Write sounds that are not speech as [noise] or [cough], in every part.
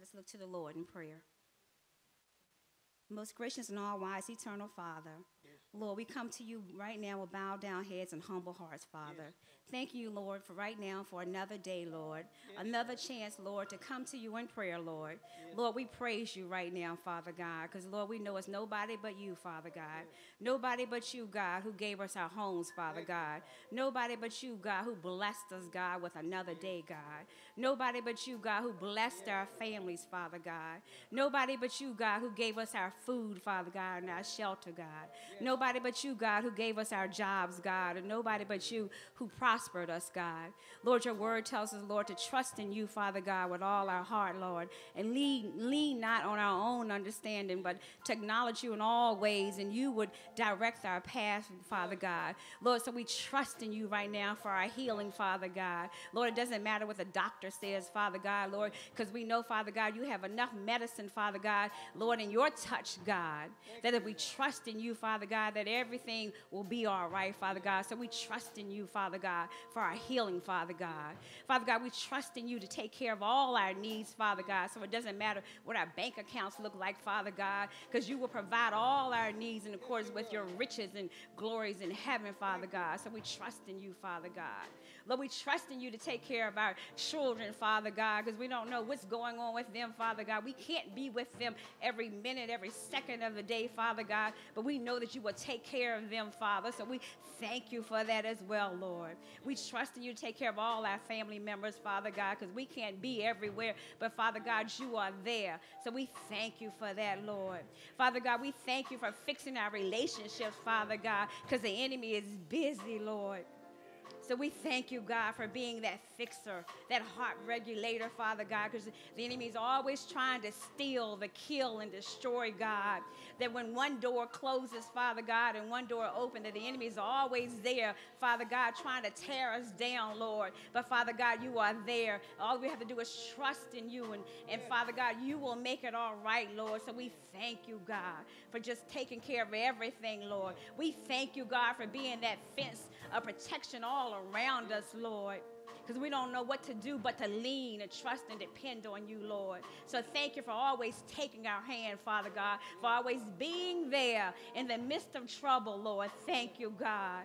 Let us look to the Lord in prayer. Most gracious and all wise, eternal Father, Lord, we come to you right now with bowed down heads and humble hearts, Father. Thank you, Lord, for right now for another day, Lord. Another chance, Lord, to come to you in prayer, Lord. Lord, we praise you right now, Father God, because, Lord, we know it's nobody but you, Father God. Nobody but you, God, who gave us our homes, Father God. Nobody but you, God, who blessed us, God, with another day, God. Nobody but you, God, who blessed our families, Father God. Nobody but you, God, who gave us our food, Father God, and our shelter, God. Nobody but you, God, who gave us our jobs, God, and nobody but you who prospered us, God. Lord, your word tells us, Lord, to trust in you, Father God, with all our heart, Lord, and lean, lean not on our own understanding, but to acknowledge you in all ways, and you would direct our path, Father God. Lord, so we trust in you right now for our healing, Father God. Lord, it doesn't matter what the doctor says, Father God, Lord, because we know, Father God, you have enough medicine, Father God, Lord, in your touch, God, that if we trust in you, Father God, that everything will be all right, Father God. So we trust in you, Father God, for our healing, Father God. Father God, we trust in you to take care of all our needs, Father God. So it doesn't matter what our bank accounts look like, Father God, because you will provide all our needs in accordance with your riches and glories in heaven, Father God. So we trust in you, Father God. Lord, we trust in you to take care of our children, Father God, because we don't know what's going on with them, Father God. We can't be with them every minute, every second of the day, Father God, but we know that you will take care of them, Father. So we thank you for that as well, Lord. We trust in you to take care of all our family members, Father God, because we can't be everywhere, but Father God, you are there. So we thank you for that, Lord. Father God, we thank you for fixing our relationships, Father God, because the enemy is busy, Lord. So we thank you, God, for being that fixer, that heart regulator, Father God, because the enemy is always trying to steal, to kill, and destroy, God. That when one door closes, Father God, and one door opens, that the enemy is always there, Father God, trying to tear us down, Lord. But Father God, you are there. All we have to do is trust in you. And, and Father God, you will make it all right, Lord. So we thank you, God, for just taking care of everything, Lord. We thank you, God, for being that fence of protection all around us, Lord. Because we don't know what to do but to lean and trust and depend on you, Lord. So thank you for always taking our hand, Father God, for always being there in the midst of trouble, Lord. Thank you, God.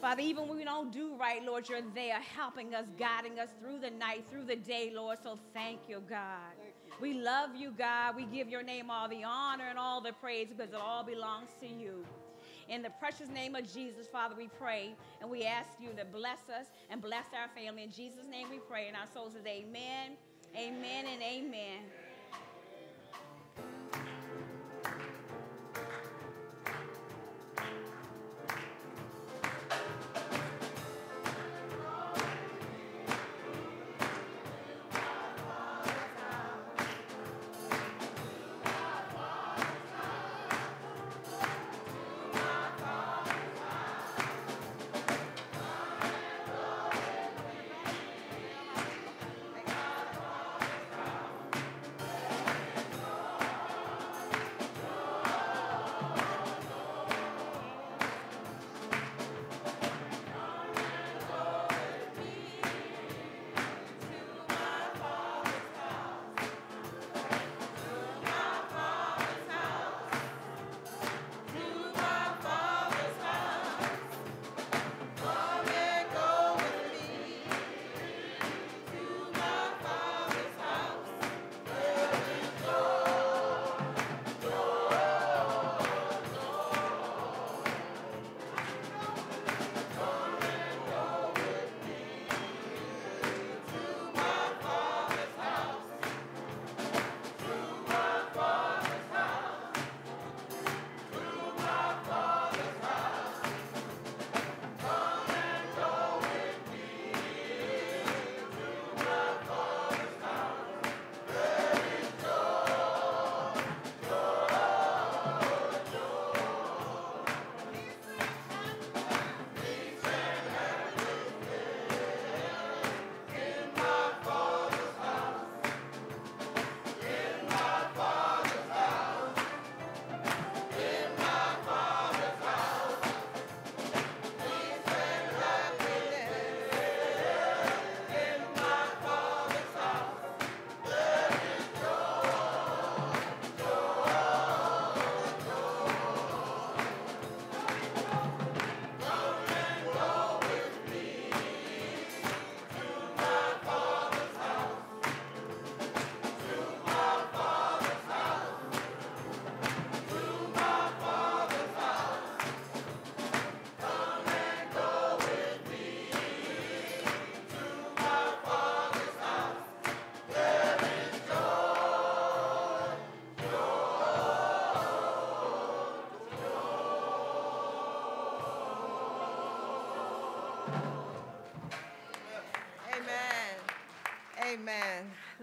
Father, even when we don't do right, Lord, you're there helping us, guiding us through the night, through the day, Lord. So thank you, God. Thank you. We love you, God. We give your name all the honor and all the praise because it all belongs to you. In the precious name of Jesus, Father, we pray and we ask you to bless us and bless our family. In Jesus' name we pray. And our souls says, Amen, amen, and amen.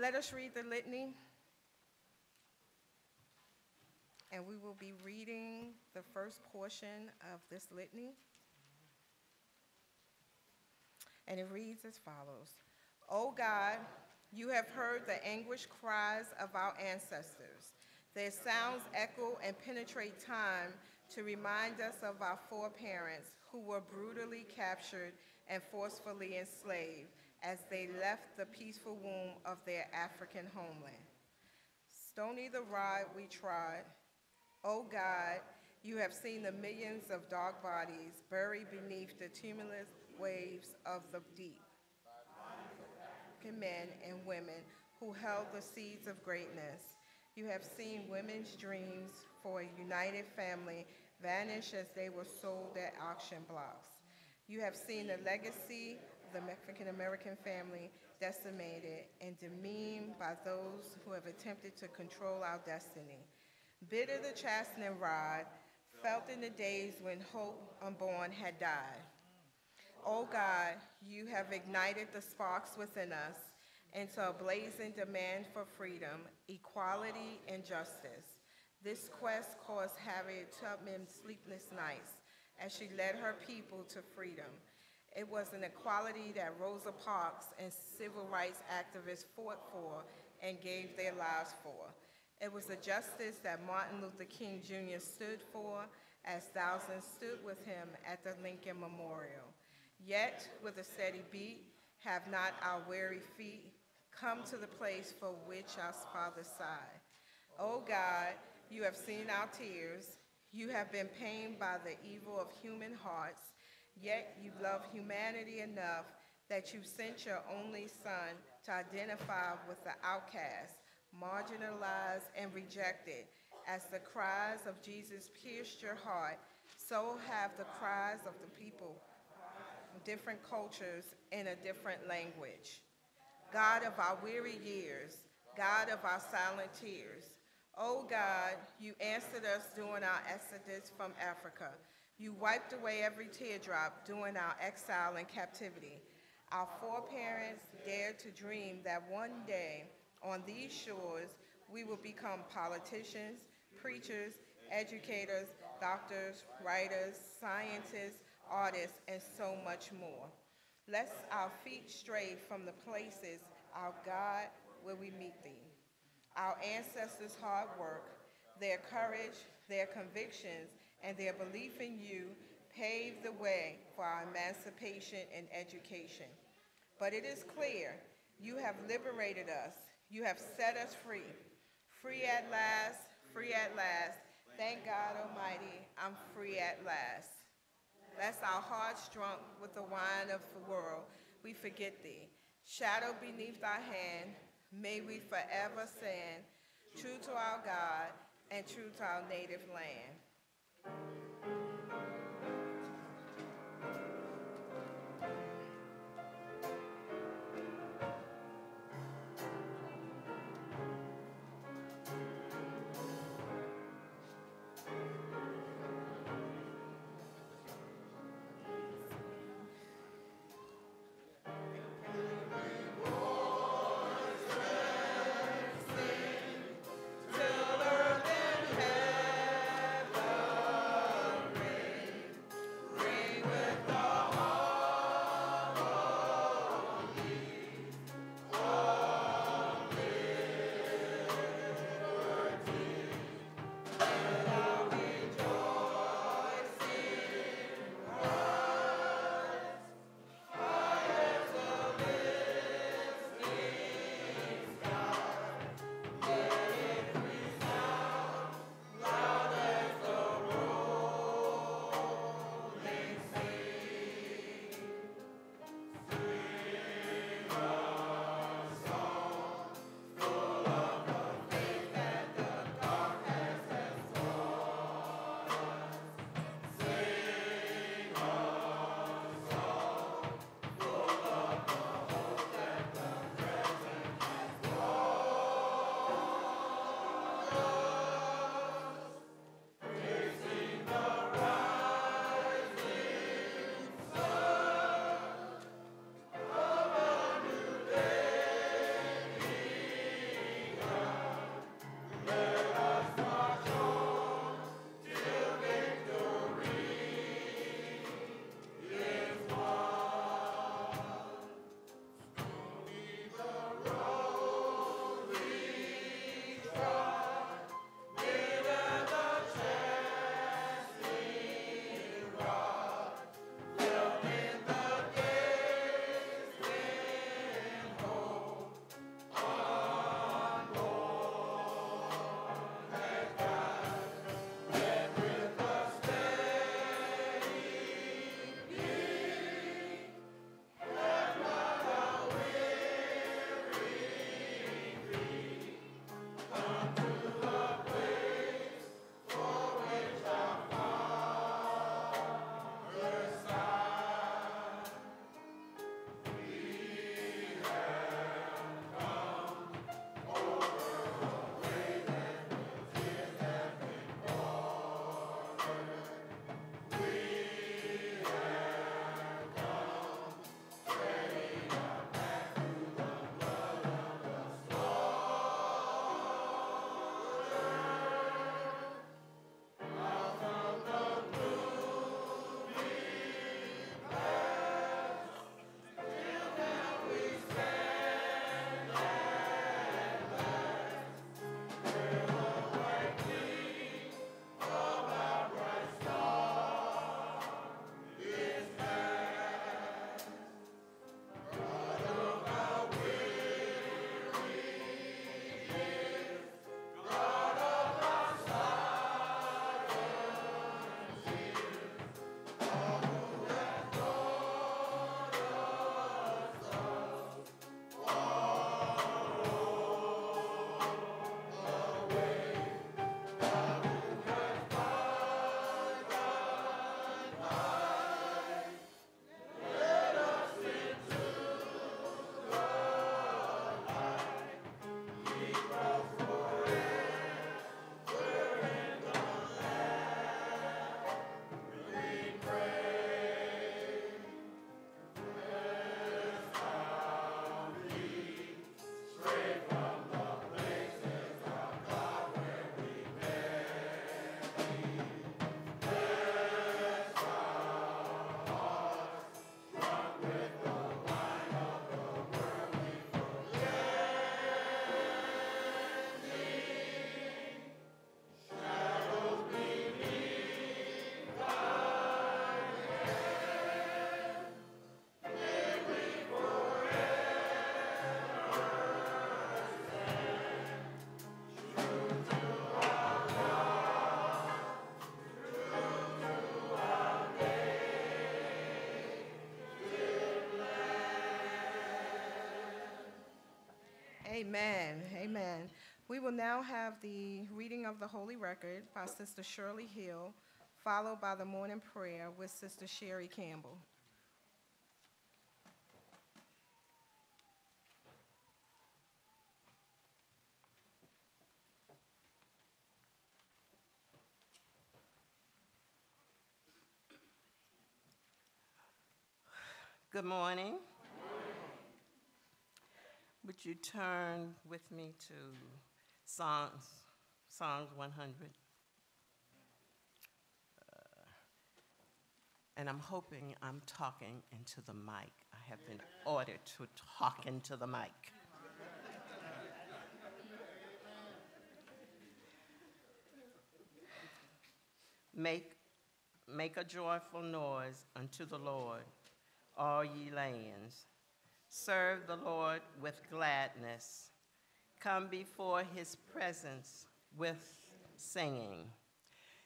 Let us read the litany. And we will be reading the first portion of this litany. And it reads as follows O God, you have heard the anguished cries of our ancestors. Their sounds echo and penetrate time to remind us of our foreparents who were brutally captured and forcefully enslaved as they left the peaceful womb of their African homeland. Stony the ride we trod. O God, you have seen the millions of dog bodies buried beneath the tumultuous waves of the deep. Men and women who held the seeds of greatness. You have seen women's dreams for a united family vanish as they were sold at auction blocks. You have seen the legacy the African American family decimated and demeaned by those who have attempted to control our destiny. Bitter the chastening rod, felt in the days when hope unborn had died. Oh God, you have ignited the sparks within us into a blazing demand for freedom, equality, and justice. This quest caused Harriet Tubman sleepless nights as she led her people to freedom. It was an equality that Rosa Parks and civil rights activists fought for and gave their lives for. It was a justice that Martin Luther King Jr. stood for as thousands stood with him at the Lincoln Memorial. Yet, with a steady beat, have not our weary feet come to the place for which our fathers sighed. O oh God, you have seen our tears. You have been pained by the evil of human hearts, yet you love humanity enough that you sent your only son to identify with the outcast, marginalized, and rejected. As the cries of Jesus pierced your heart, so have the cries of the people different cultures in a different language. God of our weary years, God of our silent tears. Oh God, you answered us during our exodus from Africa. You wiped away every teardrop during our exile and captivity. Our foreparents dared to dream that one day on these shores we will become politicians, preachers, educators, doctors, writers, scientists, artists, and so much more. Lest our feet stray from the places, our God, where we meet thee. Our ancestors' hard work, their courage, their convictions, and their belief in you paved the way for our emancipation and education. But it is clear you have liberated us. You have set us free. Free at last, free at last. Thank God Almighty, I'm free at last. Lest our hearts drunk with the wine of the world, we forget thee. Shadow beneath thy hand, may we forever stand, true to our God and true to our native land. Thank you. Amen. Amen. We will now have the reading of the Holy Record by Sister Shirley Hill, followed by the morning prayer with Sister Sherrie Campbell. Good morning. Would you turn with me to Psalms, Psalms 100? Uh, and I'm hoping I'm talking into the mic. I have been ordered to talk into the mic. Make, make a joyful noise unto the Lord, all ye lands. Serve the Lord with gladness. Come before his presence with singing.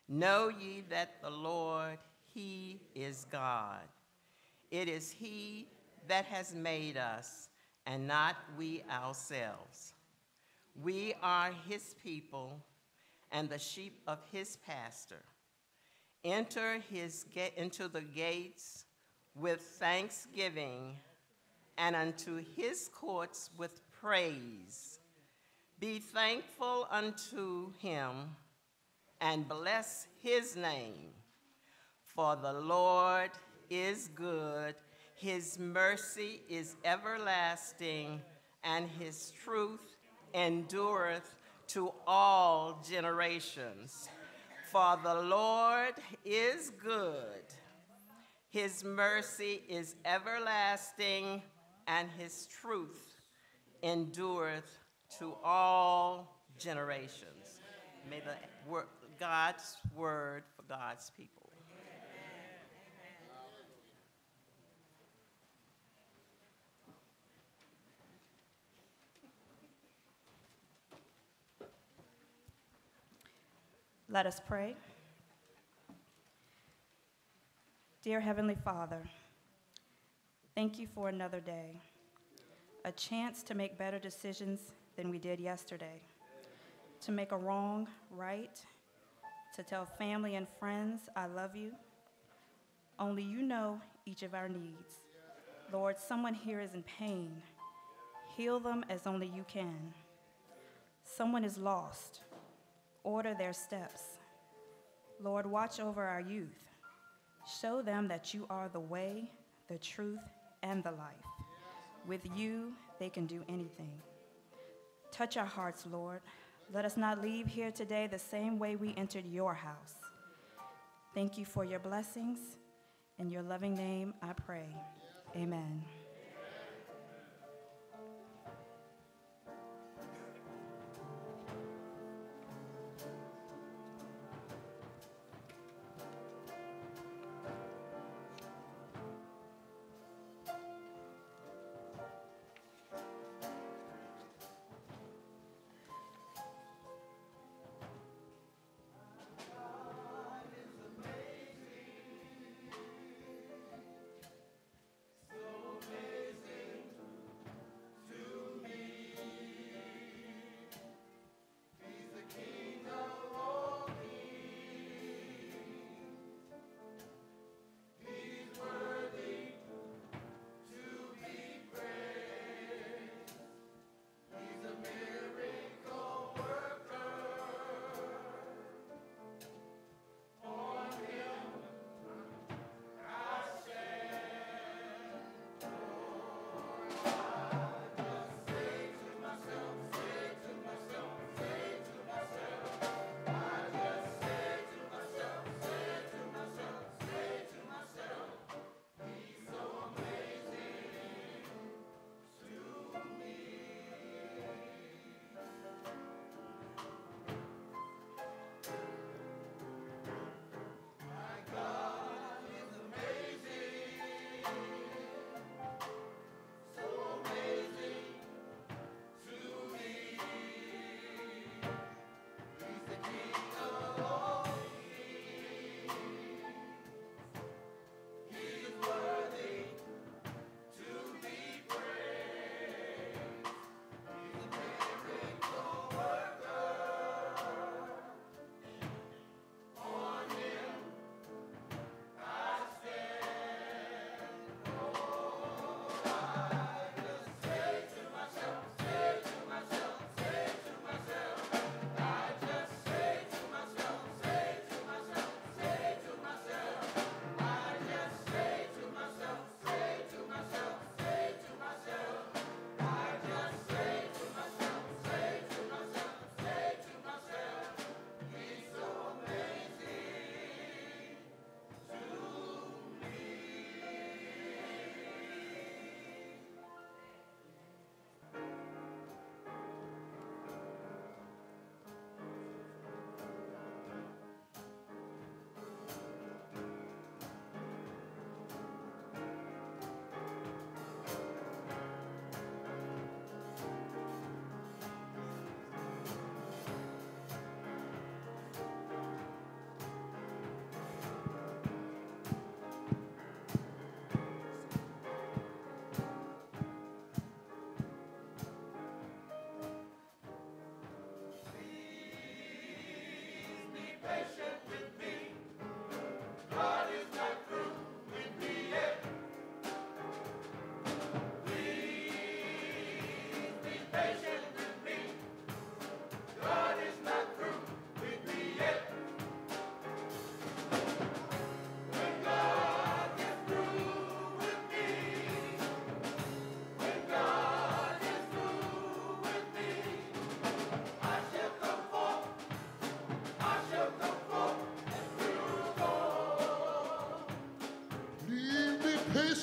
Know ye that the Lord, he is God. It is he that has made us, and not we ourselves. We are his people and the sheep of his pasture. Enter his into the gates with thanksgiving and unto his courts with praise. Be thankful unto him and bless his name. For the Lord is good, his mercy is everlasting, and his truth endureth to all generations. For the Lord is good, his mercy is everlasting and his truth endureth to all generations. May the word, God's word for God's people. Let us pray. Dear Heavenly Father, thank you for another day, a chance to make better decisions than we did yesterday, to make a wrong right, to tell family and friends I love you. Only you know each of our needs. Lord, someone here is in pain. Heal them as only you can. Someone is lost. Order their steps. Lord, watch over our youth. Show them that you are the way, the truth, and the life. With you, they can do anything. Touch our hearts, Lord. Let us not leave here today the same way we entered your house. Thank you for your blessings. In your loving name, I pray. Amen.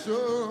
Patient.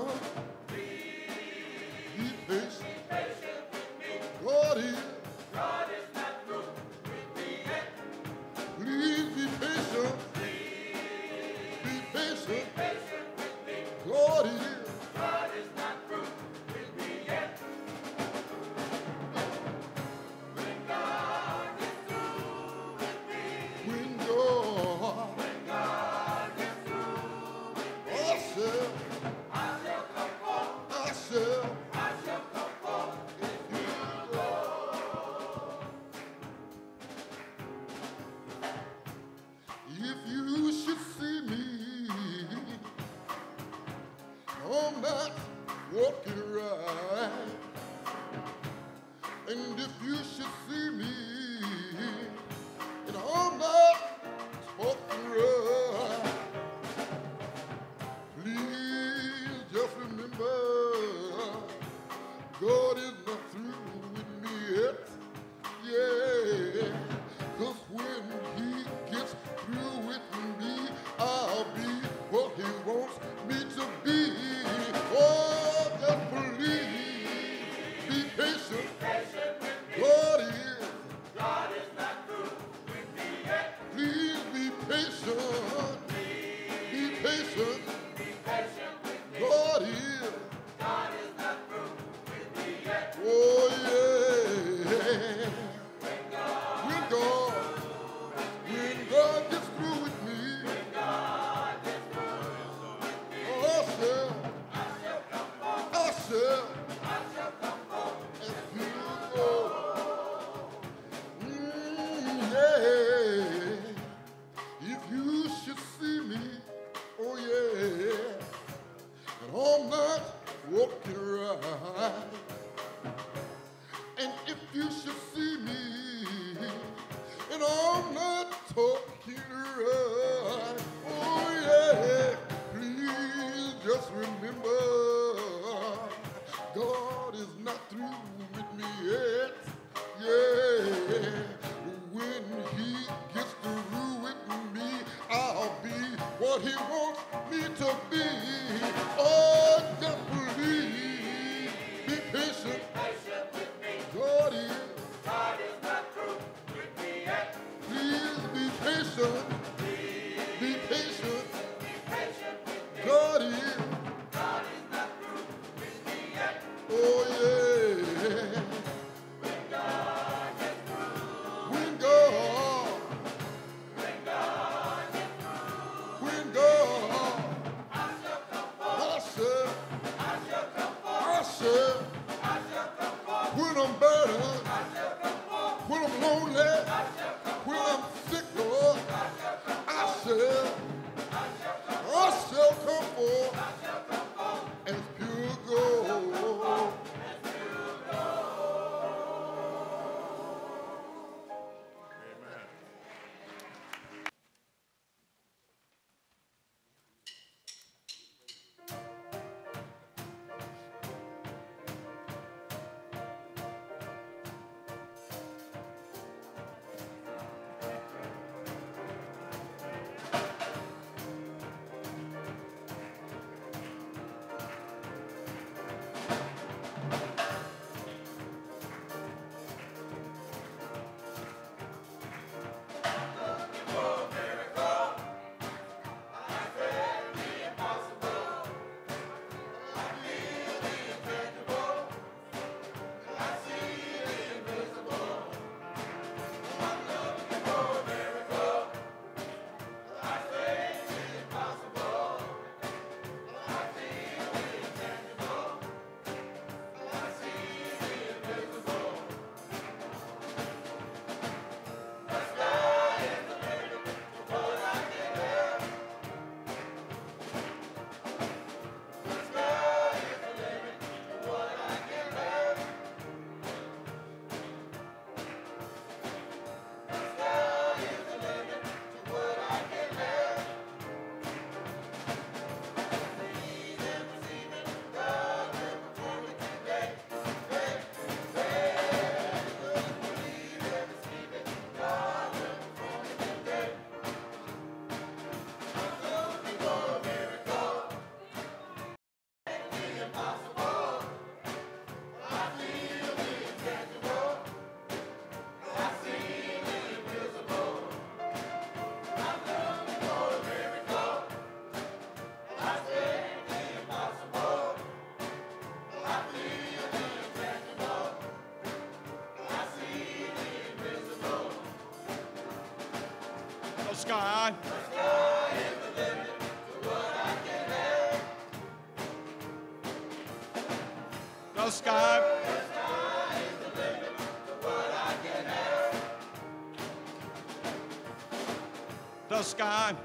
The sky. The sky.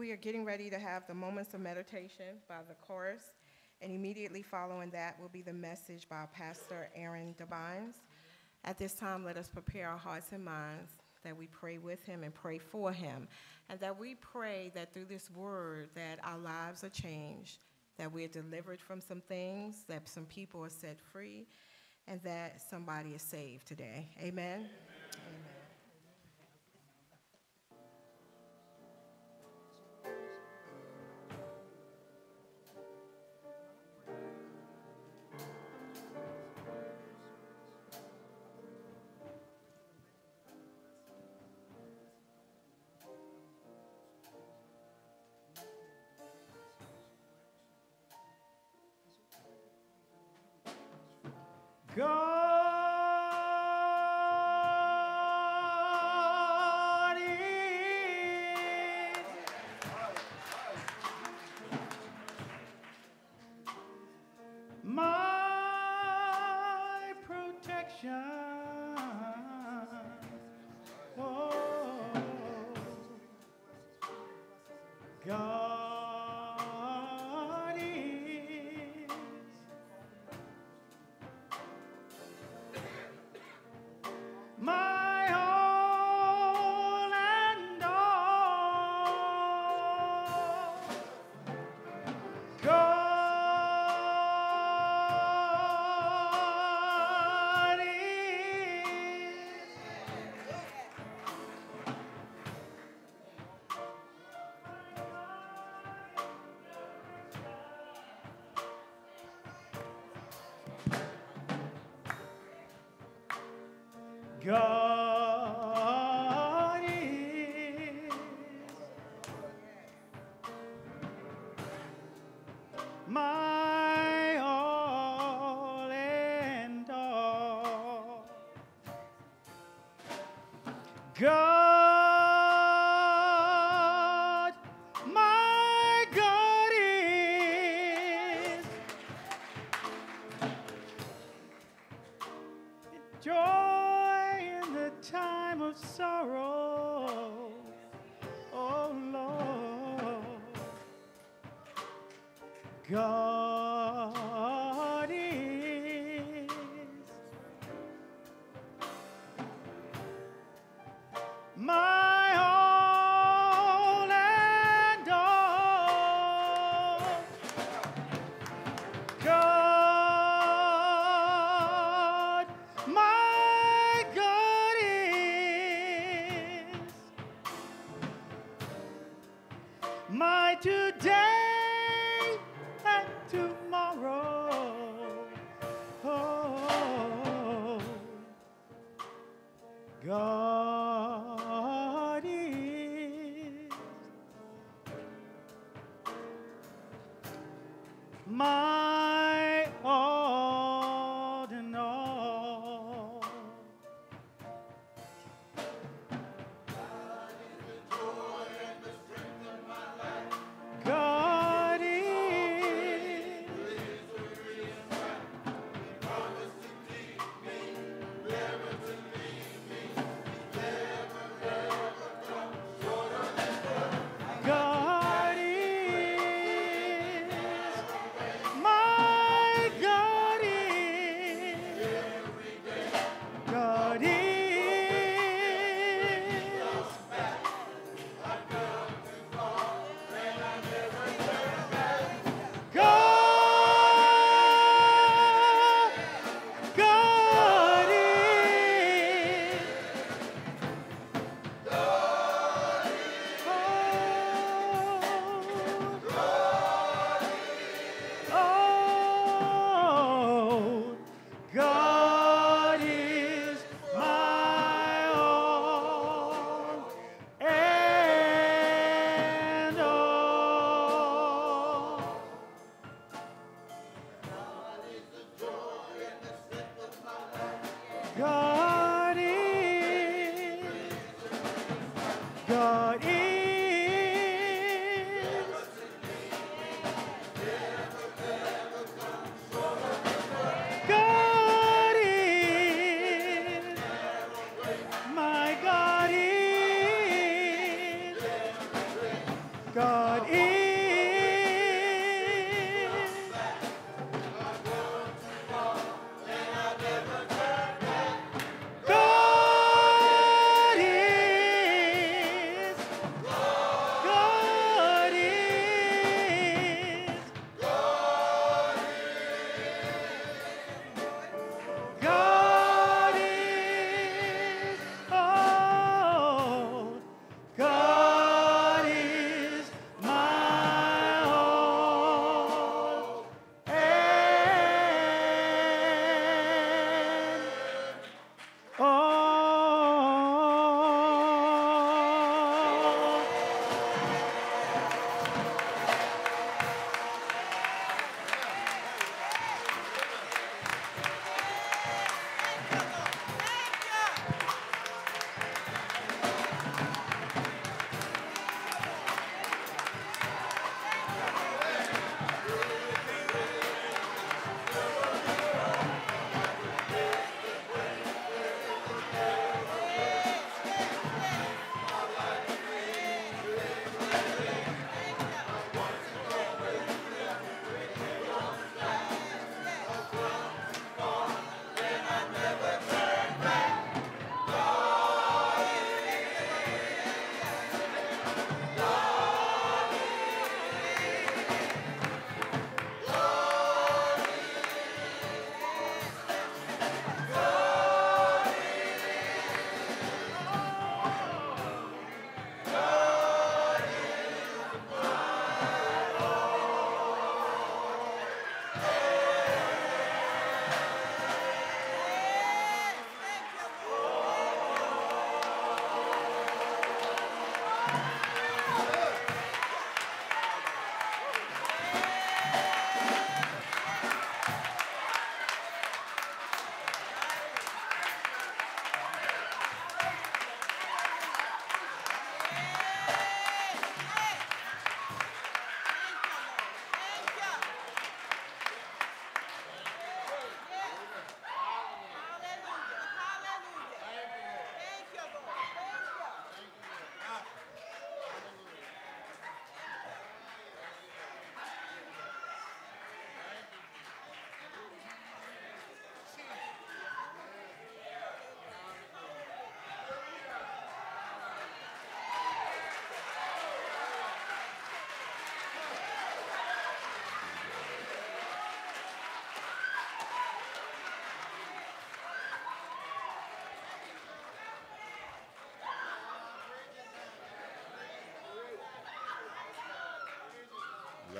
We are getting ready to have the moments of meditation by the chorus, and immediately following that will be the message by Pastor Aaron Dobynes. At this time, let us prepare our hearts and minds that we pray with him and pray for him, and that we pray that through this word that our lives are changed, that we're delivered from some things, that some people are set free, and that somebody is saved today. Amen. Amen. God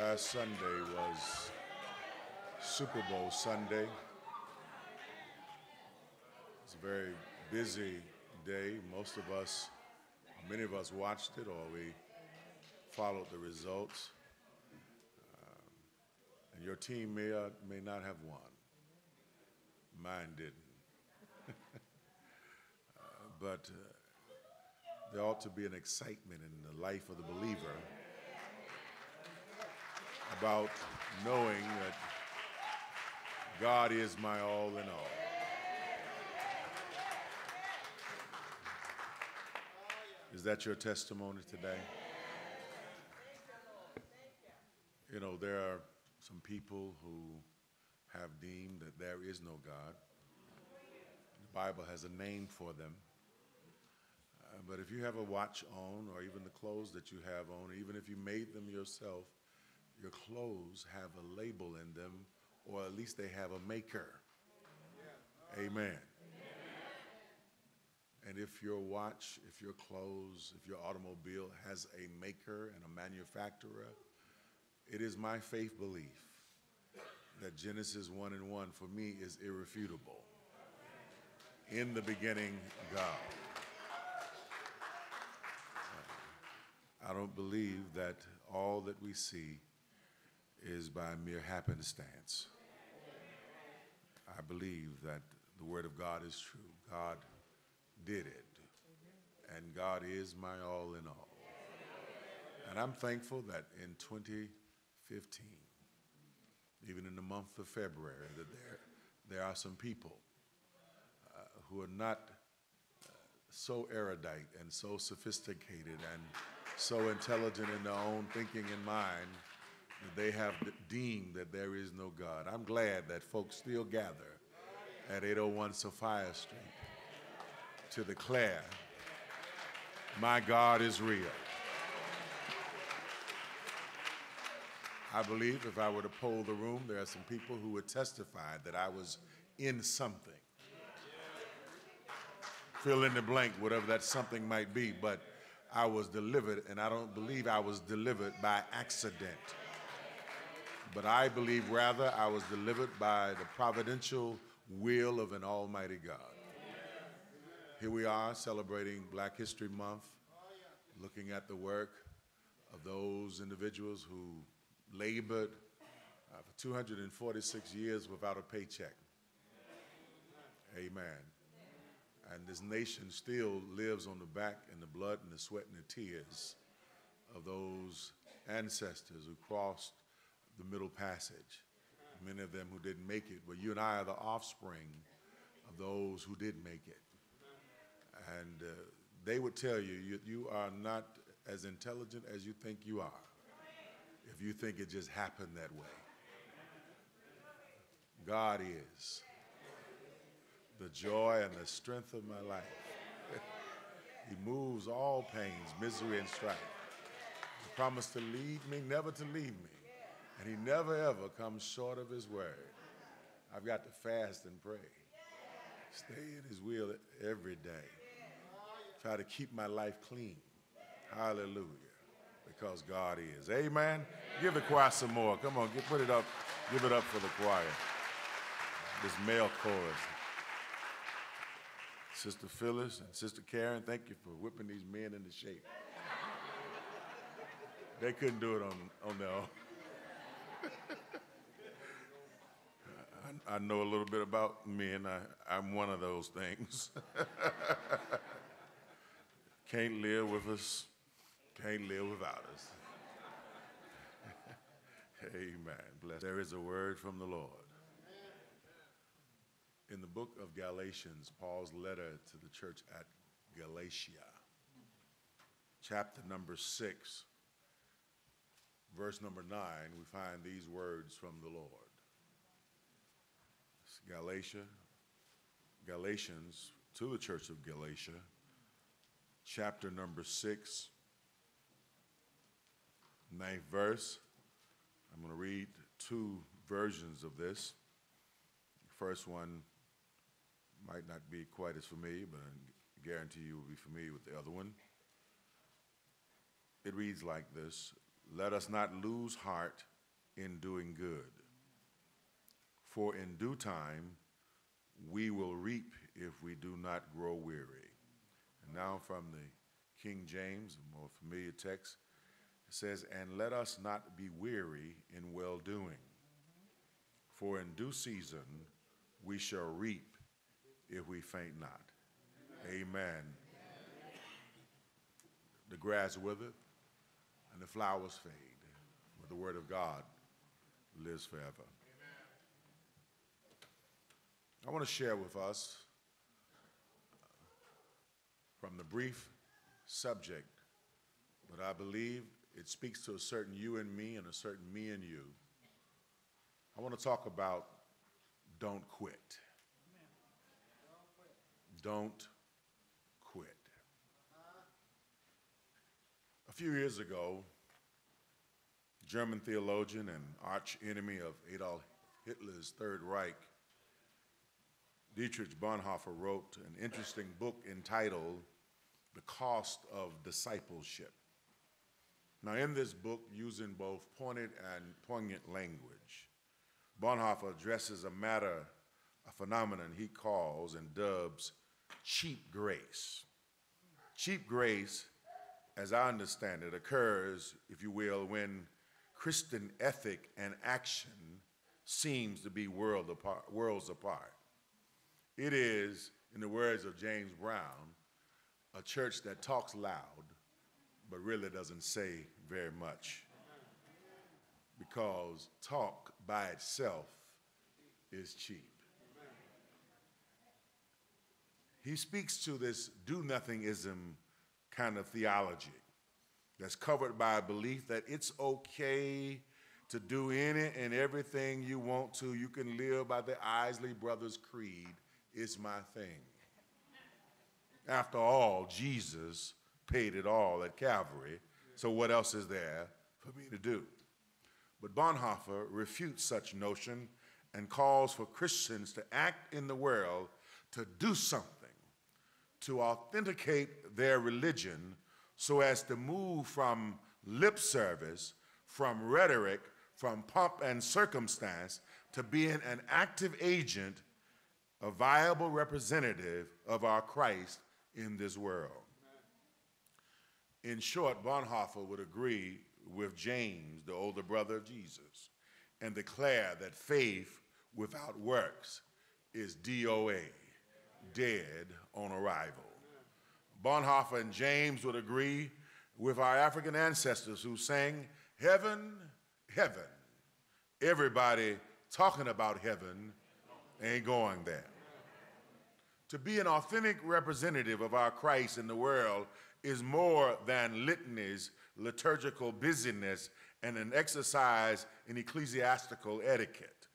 Last Sunday was Super Bowl Sunday. It's a very busy day. Most of us, many of us watched it or we followed the results. Um, and your team may, or may not have won. Mine didn't. [laughs] Uh, but uh, there ought to be an excitement in the life of the believer about knowing that God is my all in all. Is that your testimony today? You know, there are some people who have deemed that there is no God. The Bible has a name for them. Uh, but if you have a watch on, or even the clothes that you have on, even if you made them yourself, your clothes have a label in them, or at least they have a maker. Amen. And if your watch, if your clothes, if your automobile has a maker and a manufacturer, it is my faith belief that Genesis 1 and 1 for me is irrefutable. In the beginning, God. I don't believe that all that we see is by mere happenstance. I believe that the Word of God is true. God did it. And God is my all in all. And I'm thankful that in 2015, even in the month of February, that there, there are some people uh, who are not uh, so erudite and so sophisticated and so intelligent in their own thinking and mind they have deemed that there is no God. I'm glad that folks still gather at 801 Sophia Street to declare, My God is real. I believe if I were to poll the room, there are some people who would testify that I was in something. Fill in the blank, whatever that something might be, but I was delivered, and I don't believe I was delivered by accident. But I believe rather I was delivered by the providential will of an almighty God. Here we are celebrating Black History Month, looking at the work of those individuals who labored uh, for 246 years without a paycheck. Amen. And this nation still lives on the back and the blood and the sweat and the tears of those ancestors who crossed the Middle Passage. Many of them who didn't make it, but you and I are the offspring of those who did make it. And uh, they would tell you, you, you are not as intelligent as you think you are if you think it just happened that way. God is the joy and the strength of my life. [laughs] he moves all pains, misery, and strife. He promised to lead me, never to leave me. And he never ever comes short of his word. I've got to fast and pray. Stay in his will every day. Try to keep my life clean. Hallelujah. Because God is. Amen. Give the choir some more. Come on, get, put it up. Give it up for the choir. This male chorus. Sister Phyllis and Sister Karen, thank you for whipping these men into shape. They couldn't do it on, on their own. I, know a little bit about men. I, I'm one of those things. [laughs] can't live with us, can't live without us. [laughs] Amen. Bless. There is a word from the Lord. In the book of Galatians, Paul's letter to the church at Galatia, chapter number six, verse number nine, we find these words from the Lord. Galatia, Galatians to the church of Galatia, chapter number six, ninth verse. I'm going to read two versions of this. First one might not be quite as familiar, but I guarantee you will be familiar with the other one. It reads like this let us not lose heart in doing good. For in due time we will reap if we do not grow weary. And now from the King James, a more familiar text, it says, And let us not be weary in well doing. For in due season we shall reap if we faint not. Amen. The grass withereth and the flowers fade, but the word of God lives forever. I want to share with us from the brief subject, but I believe it speaks to a certain you and me and a certain me and you. I want to talk about don't quit. Don't quit. A few years ago, German theologian and arch enemy of Adolf Hitler's Third Reich, Dietrich Bonhoeffer wrote an interesting book entitled The Cost of Discipleship. Now, in this book, using both pointed and poignant language, Bonhoeffer addresses a matter, a phenomenon he calls and dubs cheap grace. Cheap grace, as I understand it, occurs, if you will, when Christian ethic and action seems to be world apart, worlds apart. It is, in the words of James Brown, a church that talks loud but really doesn't say very much. Because talk by itself is cheap. He speaks to this do nothingism kind of theology that's covered by a belief that it's okay to do any and everything you want to. You can live by the Isley Brothers Creed. It's my thing. After all, Jesus paid it all at Calvary, so what else is there for me to do? But Bonhoeffer refutes such notion and calls for Christians to act in the world to do something, to authenticate their religion so as to move from lip service, from rhetoric, from pomp and circumstance, to being an active agent, a viable representative of our Christ in this world. In short, Bonhoeffer would agree with James, the older brother of Jesus, and declare that faith without works is DOA, dead on arrival. Bonhoeffer and James would agree with our African ancestors who sang, Heaven, heaven. Everybody talking about heaven ain't going there. To be an authentic representative of our Christ in the world is more than litanies, liturgical busyness, and an exercise in ecclesiastical etiquette.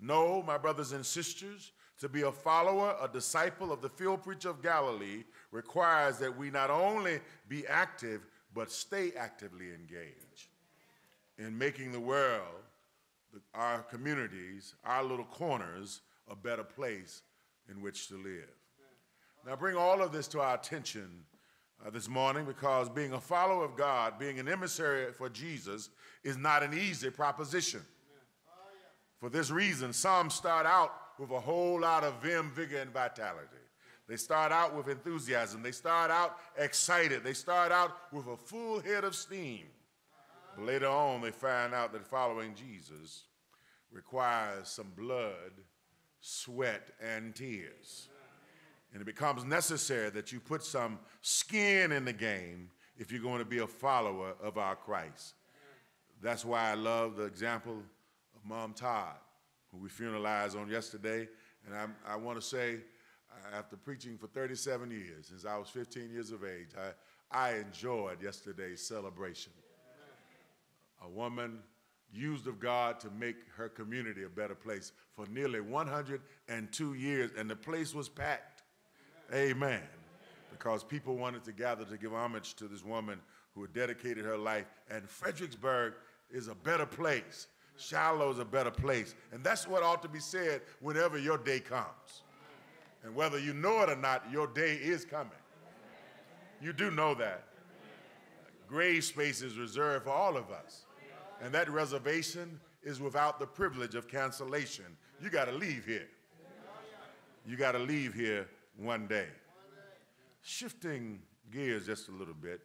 No, my brothers and sisters, to be a follower, a disciple of the field preacher of Galilee requires that we not only be active, but stay actively engaged in making the world, our communities, our little corners, a better place in which to live. Now, bring all of this to our attention uh, this morning because being a follower of God, being an emissary for Jesus, is not an easy proposition. For this reason, some start out with a whole lot of vim, vigor, and vitality. They start out with enthusiasm. They start out excited. They start out with a full head of steam. But later on, they find out that following Jesus requires some blood, sweat, and tears. And it becomes necessary that you put some skin in the game if you're going to be a follower of our Christ. That's why I love the example of Mom Todd, who we funeralized on yesterday. And I'm, i want to say, after preaching for 37 years, since I was 15 years of age, I, I enjoyed yesterday's celebration. A woman used of God to make her community a better place for nearly 102 years, and the place was packed. Amen. Because people wanted to gather to give homage to this woman who had dedicated her life. And Fredericksburg is a better place. Shiloh is a better place. And that's what ought to be said whenever your day comes. And whether you know it or not, your day is coming. You do know that. grave space is reserved for all of us. And that reservation is without the privilege of cancellation. You got to leave here. You got to leave here one day. Shifting gears just a little bit,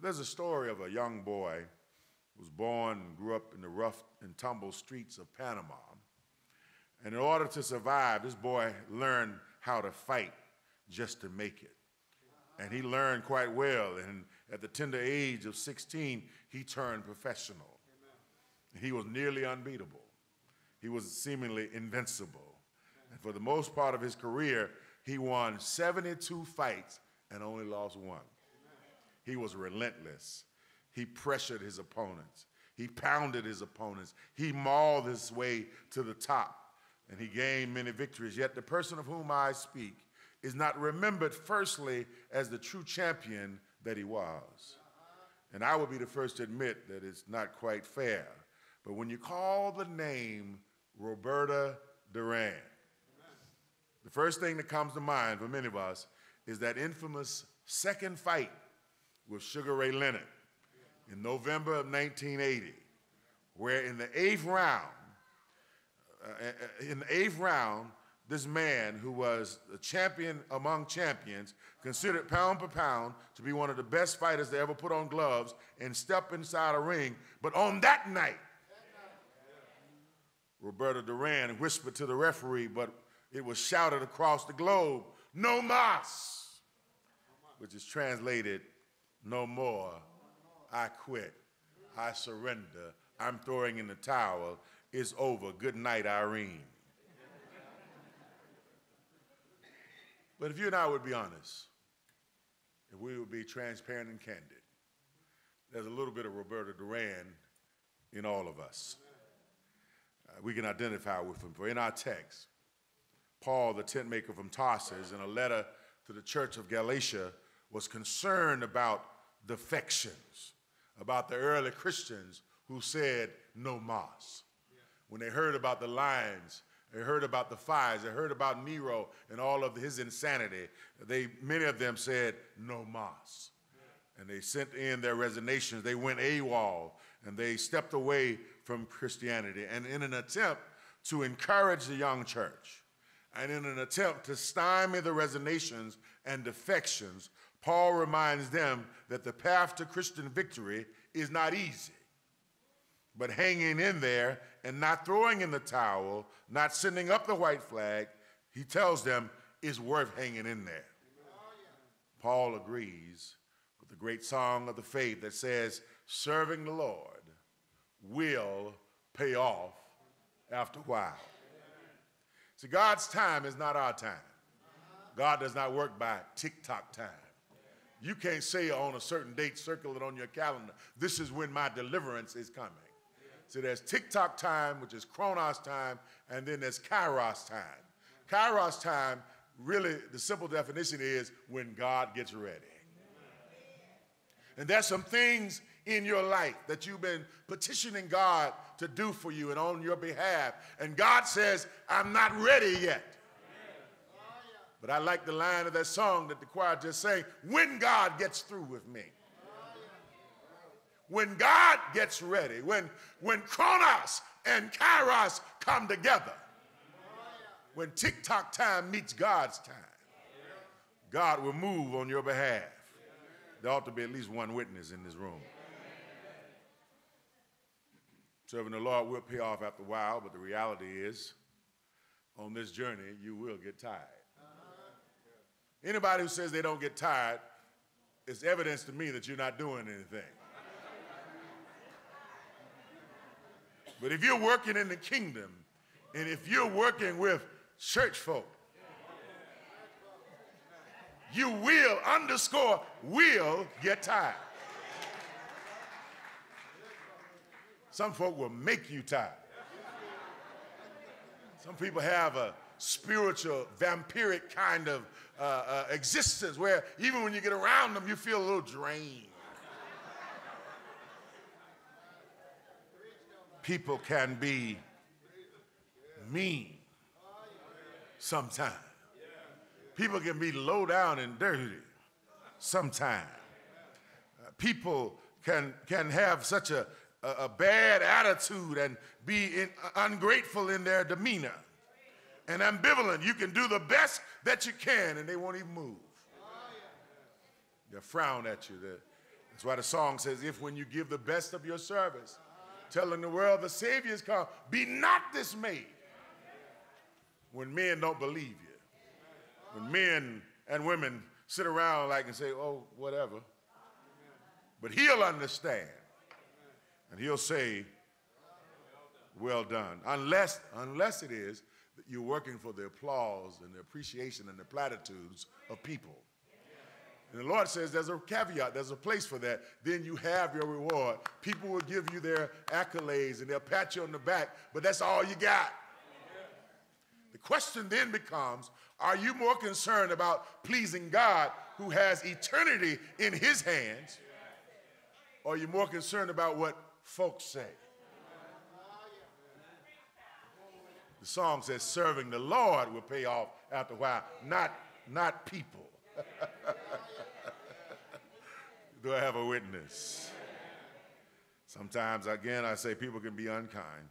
there's a story of a young boy who was born and grew up in the rough and tumble streets of Panama. And in order to survive, this boy learned how to fight just to make it. And he learned quite well. And at the tender age of 16, he turned professional. He was nearly unbeatable. He was seemingly invincible. And for the most part of his career, he won 72 fights and only lost one. He was relentless. He pressured his opponents. He pounded his opponents. He mauled his way to the top, and he gained many victories. Yet the person of whom I speak is not remembered firstly as the true champion that he was. And I will be the first to admit that it's not quite fair. But when you call the name Roberto Duran, the first thing that comes to mind for many of us is that infamous second fight with Sugar Ray Leonard in November of 1980, where in the eighth round, uh, uh, in the eighth round, this man who was a champion among champions, considered pound for pound to be one of the best fighters to ever put on gloves and step inside a ring. But on that night, Roberto Duran whispered to the referee, but it was shouted across the globe, no mas, which is translated, no more, I quit, I surrender, I'm throwing in the towel, it's over, good night, Irene. but if you and I would be honest, if we would be transparent and candid, there's a little bit of Roberto Duran in all of us. We can identify with him. For in our text, Paul, the tent maker from Tarsus, in a letter to the church of Galatia, was concerned about defections, about the early Christians who said no mas. When they heard about the lions, they heard about the fires, they heard about Nero and all of his insanity, they, many of them said no mas. And they sent in their resignations. They went AWOL and they stepped away from Christianity. And in an attempt to encourage the young church, and in an attempt to stymie the resignations and defections, Paul reminds them that the path to Christian victory is not easy. But hanging in there and not throwing in the towel, not sending up the white flag, he tells them is worth hanging in there. Paul agrees with the great song of the faith that says, serving the Lord will pay off after a while. See, God's time is not our time. God does not work by tick-tock time. You can't say on a certain date, circle it on your calendar, this is when my deliverance is coming. So there's tick-tock time, which is chronos time, and then there's kairos time. Kairos time, really, the simple definition is when God gets ready. And there's some things in your life that you've been petitioning God to do for you and on your behalf. And God says, I'm not ready yet. But I like the line of that song that the choir just sang when God gets through with me. When God gets ready, when, when Chronos and Kairos come together, when tick-tock time meets God's time, God will move on your behalf. There ought to be at least one witness in this room. Serving the Lord will pay off after a while, but the reality is, on this journey, you will get tired. Uh-huh. Anybody who says they don't get tired, it's evidence to me that you're not doing anything. But if you're working in the kingdom, and if you're working with church folk, you will, underscore, will get tired. Some folk will make you tired. Some people have a spiritual, vampiric kind of uh, uh, existence where even when you get around them, you feel a little drained. People can be mean sometimes. People can be low down and dirty sometimes people can, can have such a, a, a bad attitude and be in, ungrateful in their demeanor and ambivalent. You can do the best that you can and they won't even move. They'll frown at you. That's why the song says, if when you give the best of your service, telling the world the Savior come, be not dismayed when men don't believe you. When men and women sit around like and say, oh, whatever. But he'll understand. And he'll say, well done. Unless, unless it is that you're working for the applause and the appreciation and the platitudes of people. And the Lord says there's a caveat, there's a place for that. Then you have your reward. People will give you their accolades and they'll pat you on the back, but that's all you got. The question then becomes are you more concerned about pleasing God who has eternity in his hands, or are you more concerned about what folks say? The song says serving the Lord will pay off after a while, not, not people. [laughs] Do I have a witness? Sometimes, again, I say people can be unkind.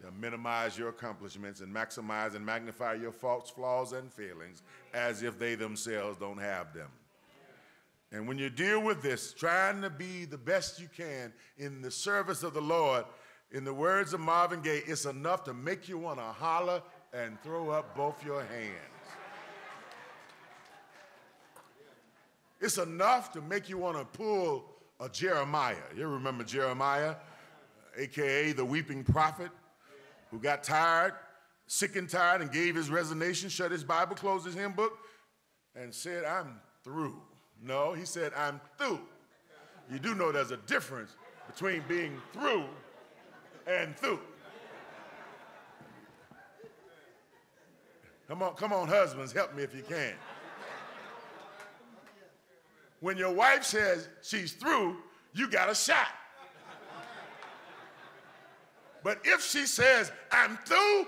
They'll minimize your accomplishments and maximize and magnify your faults, flaws, and failings as if they themselves don't have them. And when you deal with this, trying to be the best you can in the service of the Lord, in the words of Marvin Gaye, it's enough to make you want to holler and throw up both your hands. It's enough to make you want to pull a Jeremiah. You remember Jeremiah, aka the weeping prophet, who got tired, sick and tired, and gave his resignation, shut his Bible, closed his hymn book, and said, I'm through. No, he said, I'm through. You do know there's a difference between being through and through. Come on, come on, husbands, help me if you can. When your wife says she's through, you got a shot. But if she says, I'm through,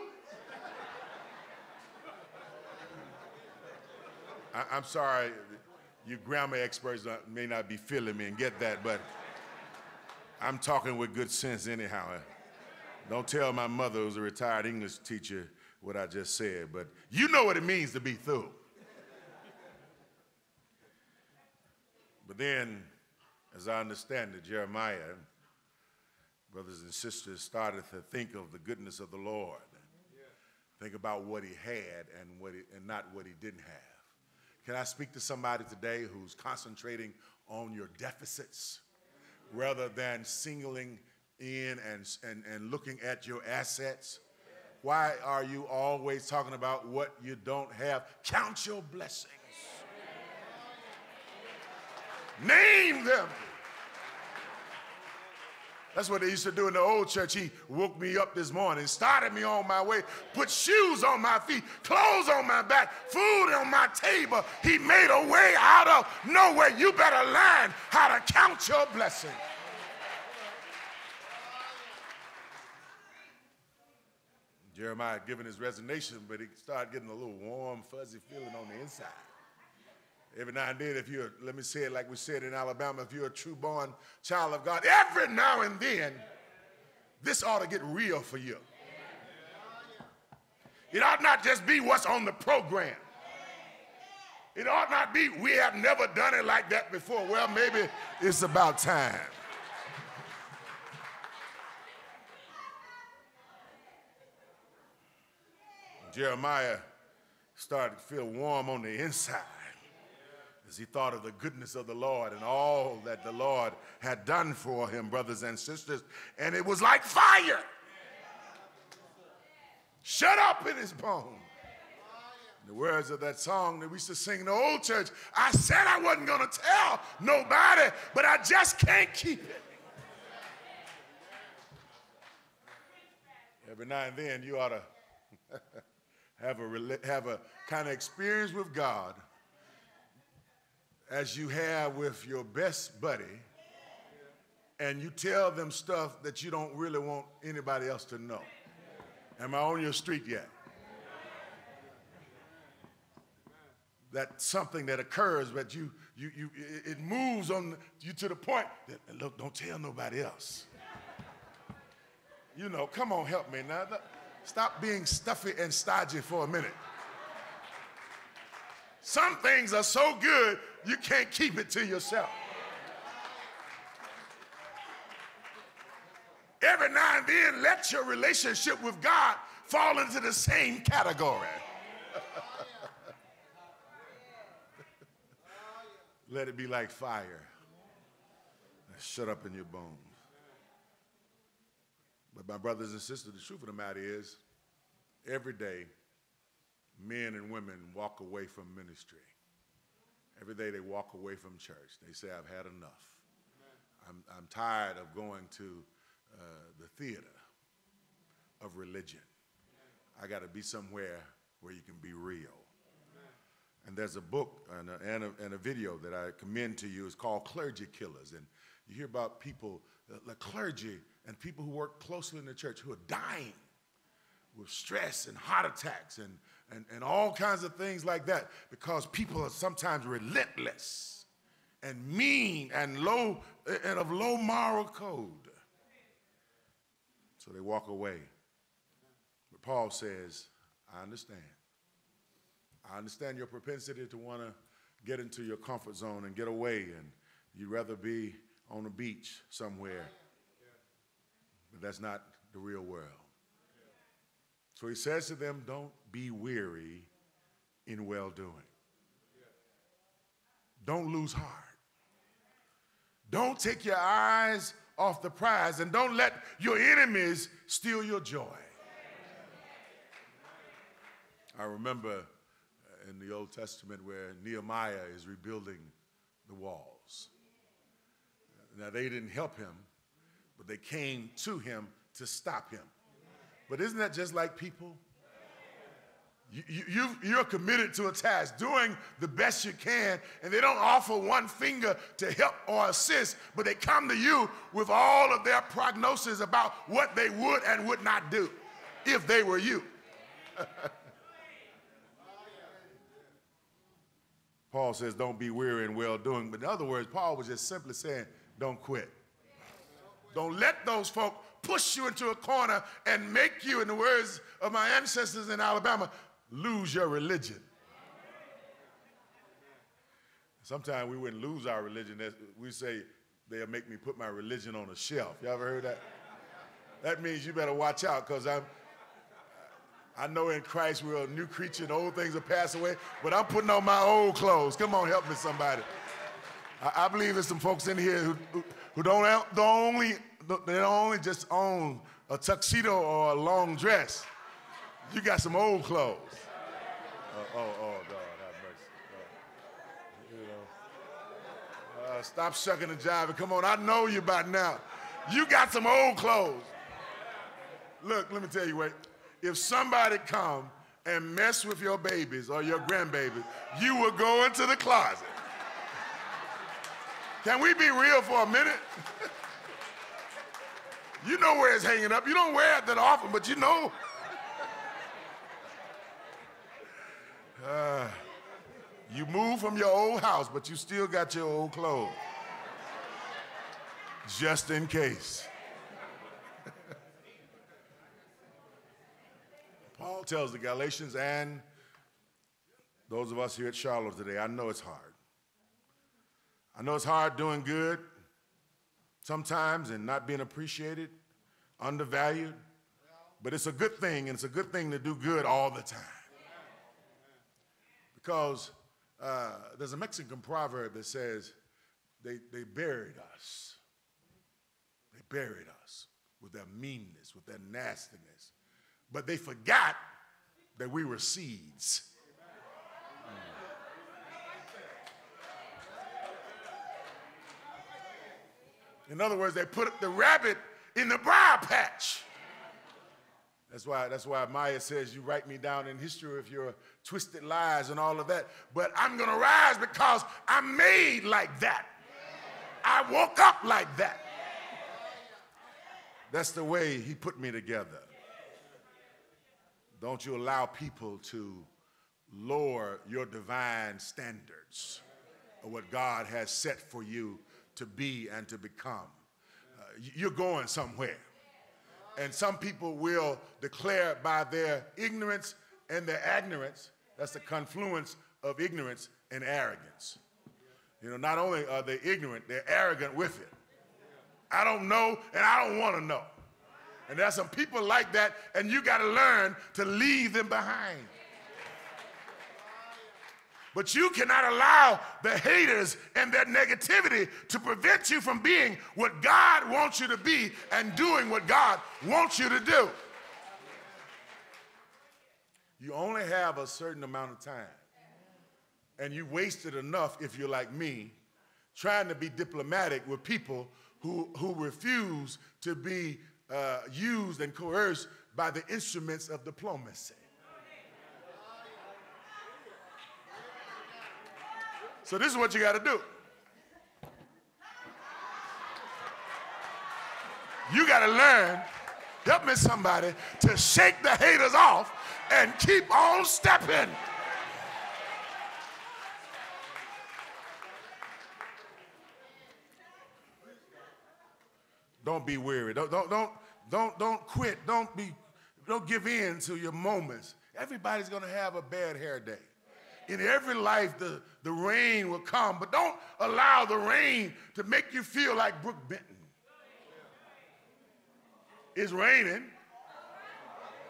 I, am sorry, you grammar experts may not be feeling me and get that, but I'm talking with good sense anyhow. Don't tell my mother, who's a retired English teacher, what I just said, but you know what it means to be through. But then, as I understand it, Jeremiah, brothers and sisters, started to think of the goodness of the Lord. Think about what he had and, what he, and not what he didn't have. Can I speak to somebody today who's concentrating on your deficits rather than singling in and, and, and looking at your assets? Why are you always talking about what you don't have? Count your blessings. Name them. That's what they used to do in the old church. He woke me up this morning, started me on my way, put shoes on my feet, clothes on my back, food on my table. He made a way out of nowhere. You better learn how to count your blessings. Jeremiah had given his resignation, but he started getting a little warm, fuzzy feeling on the inside. Every now and then, if you're, let me say it like we said in Alabama, if you're a true born child of God, every now and then, this ought to get real for you. It ought not just be what's on the program. It ought not be, we have never done it like that before. Well, maybe it's about time. Jeremiah started to feel warm on the inside as he thought of the goodness of the Lord and all that the Lord had done for him, brothers and sisters. And it was like fire. Shut up in his bones. The words of that song that we used to sing in the old church I said I wasn't going to tell nobody, but I just can't keep it. Every now and then, you ought to [laughs] have a, have a kind of experience with God as you have with your best buddy, and you tell them stuff that you don't really want anybody else to know. Am I on your street yet? that something that occurs, but you, you, you, it- it moves on you to the point that, look, don't tell nobody else. You know, come on, help me now. Stop being stuffy and stodgy for a minute. Some things are so good, you can't keep it to yourself. Every now and then, let your relationship with God fall into the same category. [laughs] let it be like fire. Shut up in your bones. But my brothers and sisters, the truth of the matter is, every day, men and women walk away from ministry. Every day they walk away from church. They say, I've had enough. I'm, I'm tired of going to uh, the theater of religion. I got to be somewhere where you can be real. And there's a book and a, and, a, and a video that I commend to you. It's called Clergy Killers. And you hear about people, the, like clergy and people who work closely in the church who are dying with stress and heart attacks and, and, and all kinds of things like that because people are sometimes relentless and mean and low and of low moral code. So they walk away. But Paul says, I understand. I understand your propensity to want to get into your comfort zone and get away, and you'd rather be on a beach somewhere. But that's not the real world. So he says to them, Don't be weary in well doing. Don't lose heart. Don't take your eyes off the prize, and don't let your enemies steal your joy. I remember uh, in the Old Testament where Nehemiah is rebuilding the walls. Now, they didn't help him, but they came to him to stop him. But isn't that just like people? You, you're committed to a task, doing the best you can, and they don't offer one finger to help or assist, but they come to you with all of their prognosis about what they would and would not do if they were you. [laughs] Paul says, don't be weary in well doing. But in other words, Paul was just simply saying, don't quit. Don't let those folk push you into a corner and make you, in the words of my ancestors in Alabama, lose your religion. Sometimes we wouldn't lose our religion. We say, they'll make me put my religion on a shelf. You all ever heard that? That means you better watch out because I'm, I know in Christ we're a new creature and old things are passed away, but I'm putting on my old clothes. Come on, help me, somebody. I, I believe there's some folks in here who, who, who don't, don't only they don't only just own a tuxedo or a long dress. You got some old clothes. Oh, oh, oh God, have mercy. You know. Uh, stop shucking and jiving. Come on, I know you by now. You got some old clothes. Look, let me tell you what. If somebody come and mess with your babies or your grandbabies, you will go into the closet. Can we be real for a minute? [laughs] you know where it's hanging up. You don't wear it that often, but you know. Uh, you move from your old house, but you still got your old clothes. Just in case. [laughs] Paul tells the Galatians and those of us here at Shiloh today, I know it's hard. I know it's hard doing good sometimes and not being appreciated, undervalued, but it's a good thing, and it's a good thing to do good all the time. Because uh, there's a Mexican proverb that says, they, they buried us. They buried us with their meanness, with their nastiness. But they forgot that we were seeds. In other words, they put the rabbit in the briar patch. That's why, that's why Maya says, You write me down in history of your twisted lies and all of that. But I'm going to rise because I'm made like that. I woke up like that. That's the way he put me together. Don't you allow people to lower your divine standards of what God has set for you to be and to become. Uh, you're going somewhere. And some people will declare by their ignorance and their ignorance, that's the confluence of ignorance and arrogance. You know, not only are they ignorant, they're arrogant with it. I don't know and I don't want to know. And there's some people like that, and you got to learn to leave them behind. But you cannot allow the haters and their negativity to prevent you from being what God wants you to be and doing what God wants you to do. You only have a certain amount of time. And you wasted enough, if you're like me, trying to be diplomatic with people who, who refuse to be uh, used and coerced by the instruments of diplomacy. So this is what you got to do. You got to learn, help me somebody, to shake the haters off and keep on stepping. Don't be weary. Don't, don't, don't, don't, don't quit. Don't be, don't give in to your moments. Everybody's gonna have a bad hair day. In every life, the, the rain will come, but don't allow the rain to make you feel like Brook Benton. It's raining,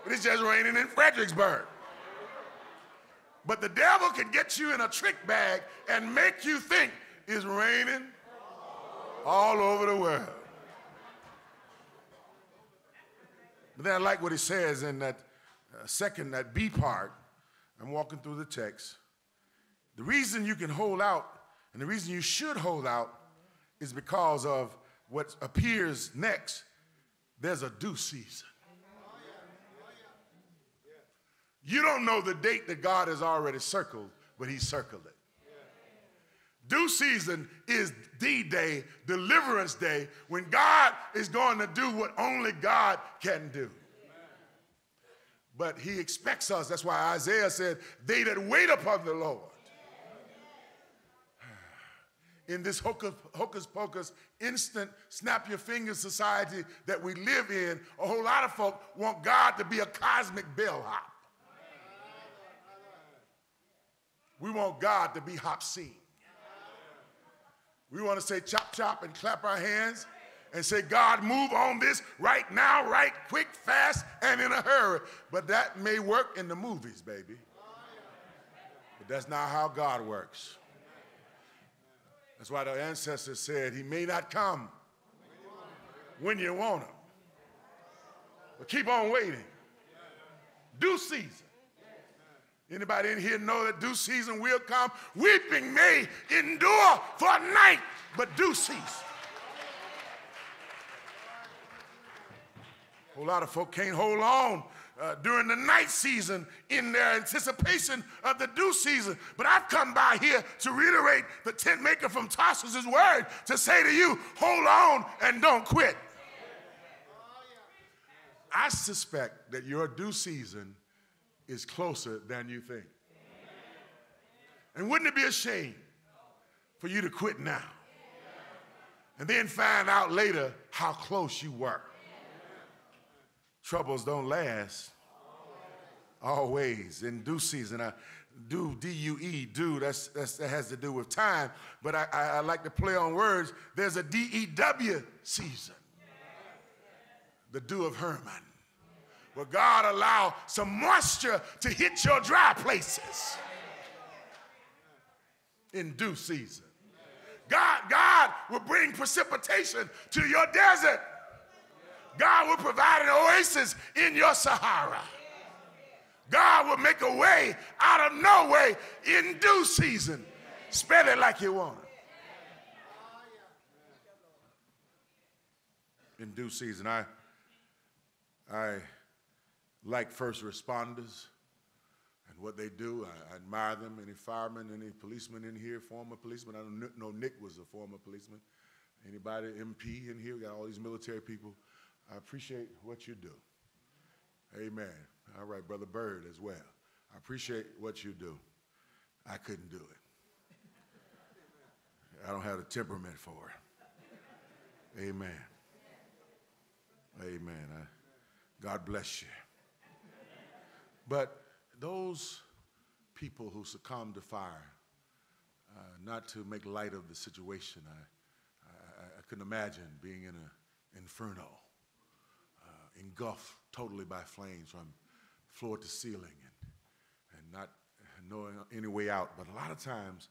but it's just raining in Fredericksburg. But the devil can get you in a trick bag and make you think it's raining all over the world. But then I like what he says in that uh, second, that B part. I'm walking through the text. The reason you can hold out and the reason you should hold out is because of what appears next. There's a due season. You don't know the date that God has already circled, but He circled it. Due season is the day, deliverance day, when God is going to do what only God can do. But he expects us. That's why Isaiah said, They that wait upon the Lord. In this hocus, pocus, instant, snap your fingers society that we live in, a whole lot of folk want God to be a cosmic bellhop. We want God to be hop scene. We want to say chop chop and clap our hands and say, God, move on this right now, right quick, fast, and in a hurry. But that may work in the movies, baby. But that's not how God works. That's why the ancestors said, He may not come when you want Him. But keep on waiting. Due season. Anybody in here know that due season will come? Weeping may endure for a night, but due season. A whole lot of folk can't hold on uh, during the night season in their anticipation of the due season. But I've come by here to reiterate the tent maker from Tarsus's word to say to you, hold on and don't quit. I suspect that your due season is closer than you think. And wouldn't it be a shame for you to quit now and then find out later how close you were? Troubles don't last always. In due season, I do D U E do that's, that's that has to do with time. But I, I, I like to play on words. There's a D E W season, the dew of Hermon where God allow some moisture to hit your dry places in due season. God, God will bring precipitation to your desert. God will provide an oasis in your Sahara. God will make a way out of no way in due season. Spend it like you want it. In due season, I, I like first responders and what they do. I, I, admire them. Any firemen, any policemen in here, former policemen? I don't know Nick was a former policeman. Anybody, MP in here? We got all these military people. I appreciate what you do. Amen. All right, Brother Bird as well. I appreciate what you do. I couldn't do it. I don't have the temperament for it. Amen. Amen. I, God bless you. But those people who succumb to fire, uh, not to make light of the situation, I, I, I couldn't imagine being in an inferno, engulfed totally by flames from floor to ceiling and, and not knowing any way out. But a lot of times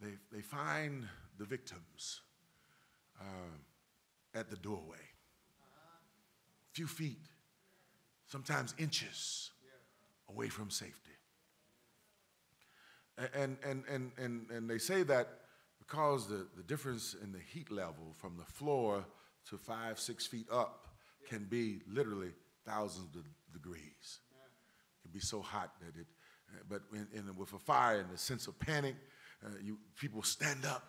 they, they find the victims um, at the doorway, a few feet, sometimes inches away from safety. And, and, and, and, and they say that because the, the difference in the heat level from the floor to five, six feet up can be literally thousands of degrees. It can be so hot that it, but in, in, with a fire and the sense of panic, uh, you, people stand up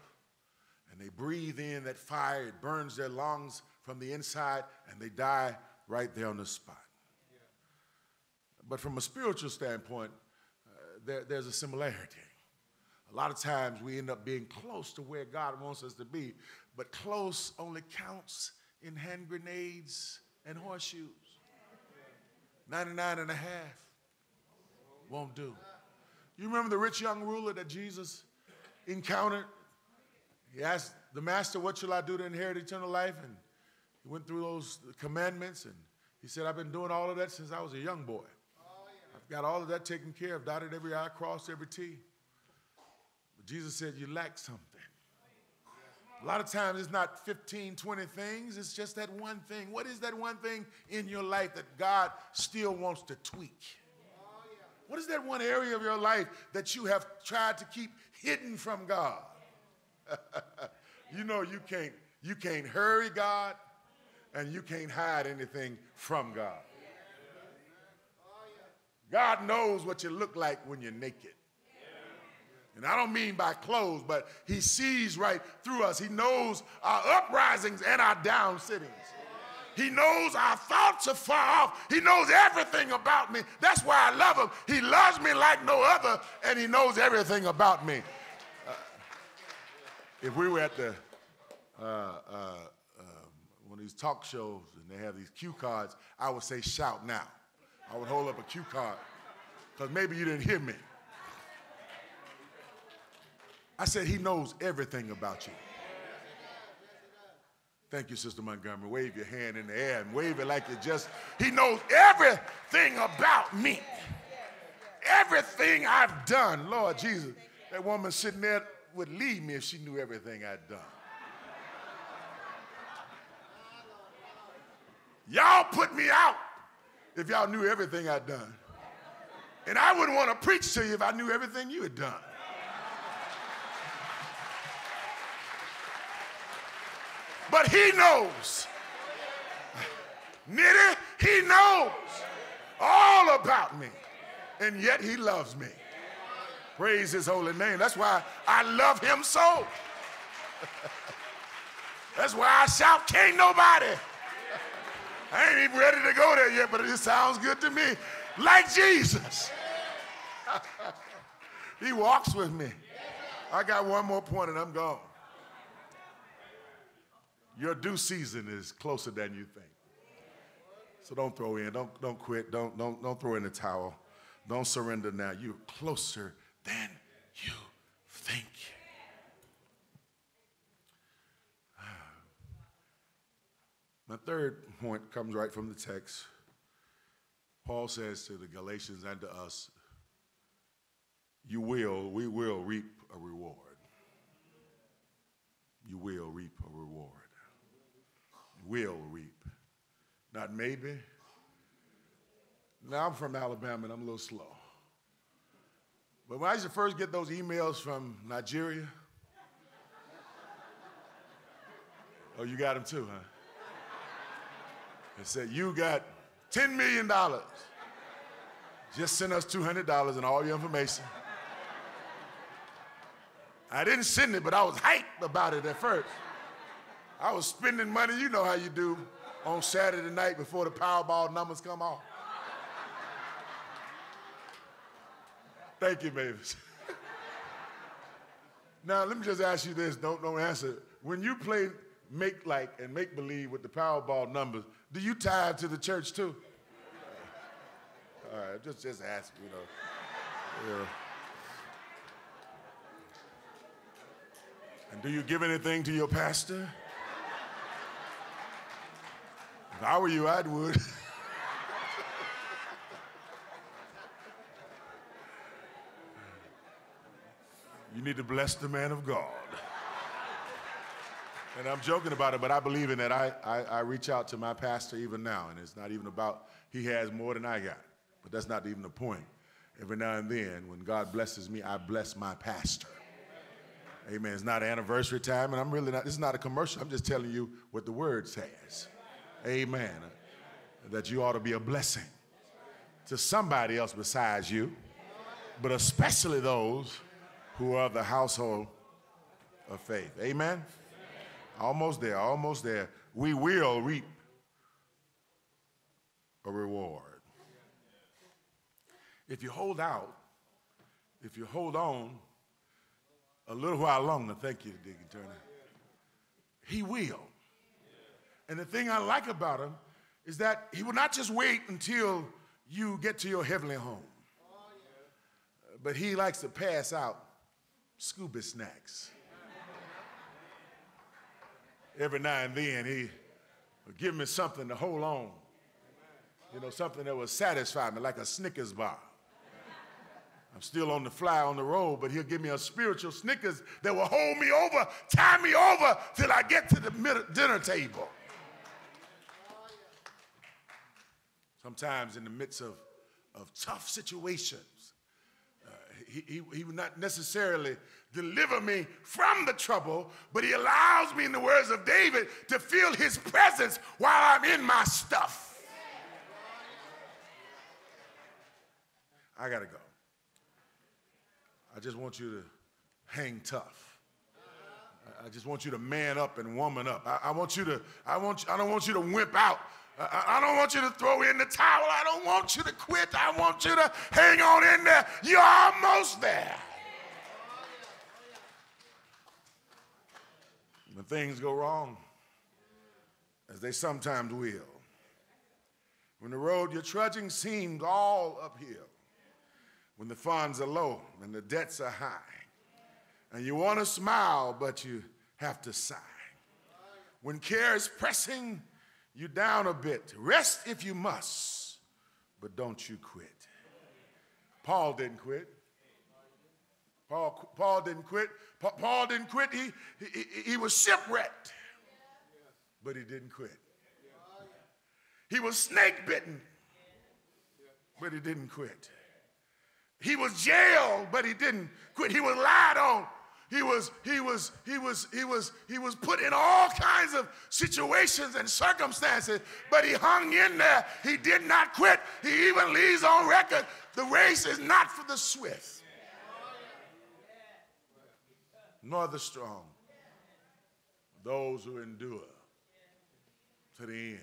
and they breathe in that fire. It burns their lungs from the inside and they die right there on the spot. But from a spiritual standpoint, uh, there, there's a similarity. A lot of times we end up being close to where God wants us to be, but close only counts in hand grenades and horseshoes. 99 and a half won't do. You remember the rich young ruler that Jesus encountered? He asked the master, What shall I do to inherit eternal life? And he went through those commandments and he said, I've been doing all of that since I was a young boy. I've got all of that taken care of, dotted every I, crossed every T. But Jesus said, You lack something. A lot of times it's not 15, 20 things, it's just that one thing. What is that one thing in your life that God still wants to tweak? What is that one area of your life that you have tried to keep hidden from God? [laughs] you know you can't you can't hurry God and you can't hide anything from God. God knows what you look like when you're naked. And I don't mean by clothes, but he sees right through us. He knows our uprisings and our down sittings. He knows our thoughts are far off. He knows everything about me. That's why I love him. He loves me like no other, and he knows everything about me. Uh, if we were at the uh, uh, um, one of these talk shows and they have these cue cards, I would say shout now. I would hold up a cue card because maybe you didn't hear me. I said he knows everything about you. Thank you, Sister Montgomery. Wave your hand in the air and wave it like you just, he knows everything about me. Everything I've done. Lord Jesus, that woman sitting there would leave me if she knew everything I'd done. Y'all put me out if y'all knew everything I'd done. And I wouldn't want to preach to you if I knew everything you had done. But he knows. Nitty, he knows all about me. And yet he loves me. Praise his holy name. That's why I love him so. [laughs] That's why I shout, can't nobody. I ain't even ready to go there yet, but it sounds good to me. Like Jesus. [laughs] he walks with me. I got one more point and I'm gone. Your due season is closer than you think. So don't throw in, don't, don't quit, don't, don't, don't throw in the towel. Don't surrender now. You're closer than you think. Ah. My third point comes right from the text. Paul says to the Galatians and to us, You will, we will reap a reward. You will reap a reward. Will reap. Not maybe. Now I'm from Alabama and I'm a little slow. But when I used to first get those emails from Nigeria, [laughs] oh, you got them too, huh? and said, You got $10 million. Just send us $200 and all your information. I didn't send it, but I was hyped about it at first. I was spending money, you know how you do on Saturday night before the Powerball numbers come off. Thank you, Mavis. [laughs] now, let me just ask you this. Don't, don't answer. When you play make like and make believe with the Powerball numbers, do you tie to the church too? All right, just, just ask, you know. Yeah. And do you give anything to your pastor? If I were you, I would. [laughs] you need to bless the man of God. And I'm joking about it, but I believe in that. I, I, I, reach out to my pastor even now, and it's not even about he has more than I got. But that's not even the point. Every now and then, when God blesses me, I bless my pastor. Amen. It's not anniversary time, and I'm really not, this is not a commercial. I'm just telling you what the word says. Amen. That you ought to be a blessing to somebody else besides you, but especially those who are the household of faith. Amen. Almost there, almost there. We will reap a reward. If you hold out, if you hold on a little while longer, thank you, Deacon Turner, he will. And the thing I like about him is that he will not just wait until you get to your heavenly home, but he likes to pass out Scooby Snacks. Every now and then, he would give me something to hold on. You know, something that will satisfy me, like a Snickers bar. I'm still on the fly on the road, but he'll give me a spiritual Snickers that will hold me over, tie me over till I get to the dinner table. Sometimes in the midst of, of tough situations, uh, he, he, he will not necessarily deliver me from the trouble, but he allows me, in the words of David, to feel his presence while I'm in my stuff. I got to go. I just want you to hang tough. I just want you to man up and woman up. I, I want you to, I want I don't want you to wimp out. I, don't want you to throw in the towel. I don't want you to quit. I want you to hang on in there. You're almost there. When things go wrong, as they sometimes will, when the road you're trudging seems all uphill, when the funds are low and the debts are high, and you want to smile, but you have to sigh. When care is pressing you down a bit, rest if you must, but don't you quit. Paul didn't quit. Paul, Paul didn't quit. Paul didn't quit. He, he, he was shipwrecked, but he didn't quit. He was snake bitten, but he didn't quit. He was jailed, but he didn't quit. He was lied on. He was, he was, he was, he was, he was put in all kinds of situations and circumstances, but he hung in there. He did not quit. He even leaves on record the race is not for the swift, nor the strong, those who endure to the end.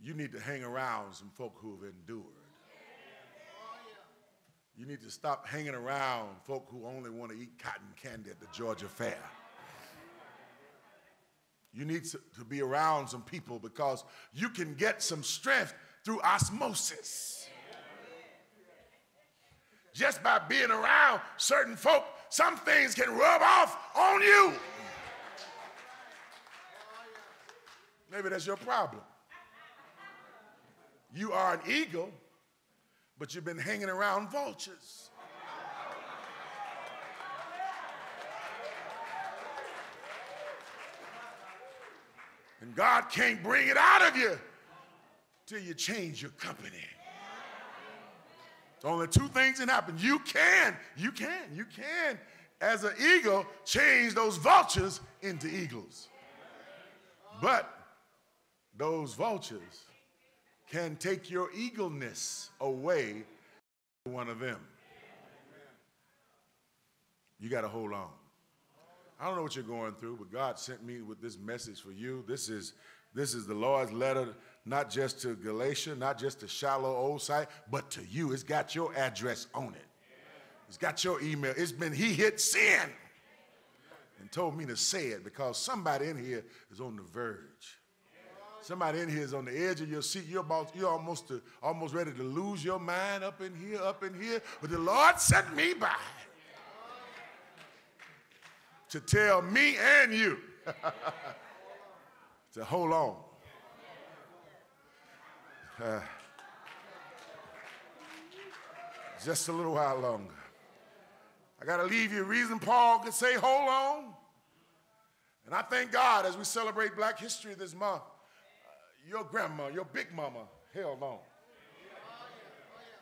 You need to hang around some folk who have endured. You need to stop hanging around folk who only want to eat cotton candy at the Georgia Fair. You need to, be around some people because you can get some strength through osmosis. Just by being around certain folk, some things can rub off on you. Maybe that's your problem. You are an eagle but you've been hanging around vultures. And God can't bring it out of you till you change your company. only two things can happen. You can, you can, you can, as an eagle, change those vultures into eagles. But those vultures can take your eagleness away one of them. You got to hold on. I don't know what you're going through, but God sent me with this message for you. This is This is the Lord's letter, not just to Galatia, not just to Shiloh old site, but to you. It's got your address on it. It's got your email. It's been, he hit sin and told me to say it because somebody in here is on the verge. Somebody in here is on the edge of your seat. You're, about, you're almost, to, almost ready to lose your mind up in here, up in here. But the Lord sent me by to tell me and you [laughs] to hold on. Uh, [sighs] just a little while longer. I got to leave you a reason Paul could say, hold on. And I thank God as we celebrate Black History this month, your grandma, your big mama held on.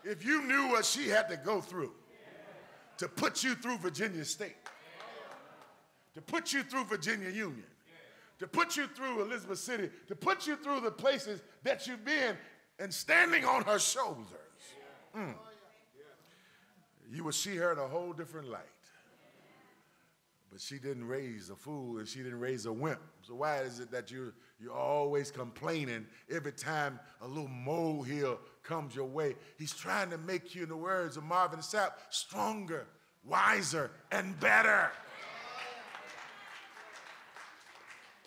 If you knew what she had to go through to put you through Virginia State, to put you through Virginia Union, to put you through Elizabeth City, to put you through the places that you've been and standing on her shoulders. Mm you would see her in a whole different light. But she didn't raise a fool and she didn't raise a wimp. So why is it that you you're always complaining every time a little molehill comes your way? He's trying to make you, in the words of Marvin Sapp, stronger, wiser, and better.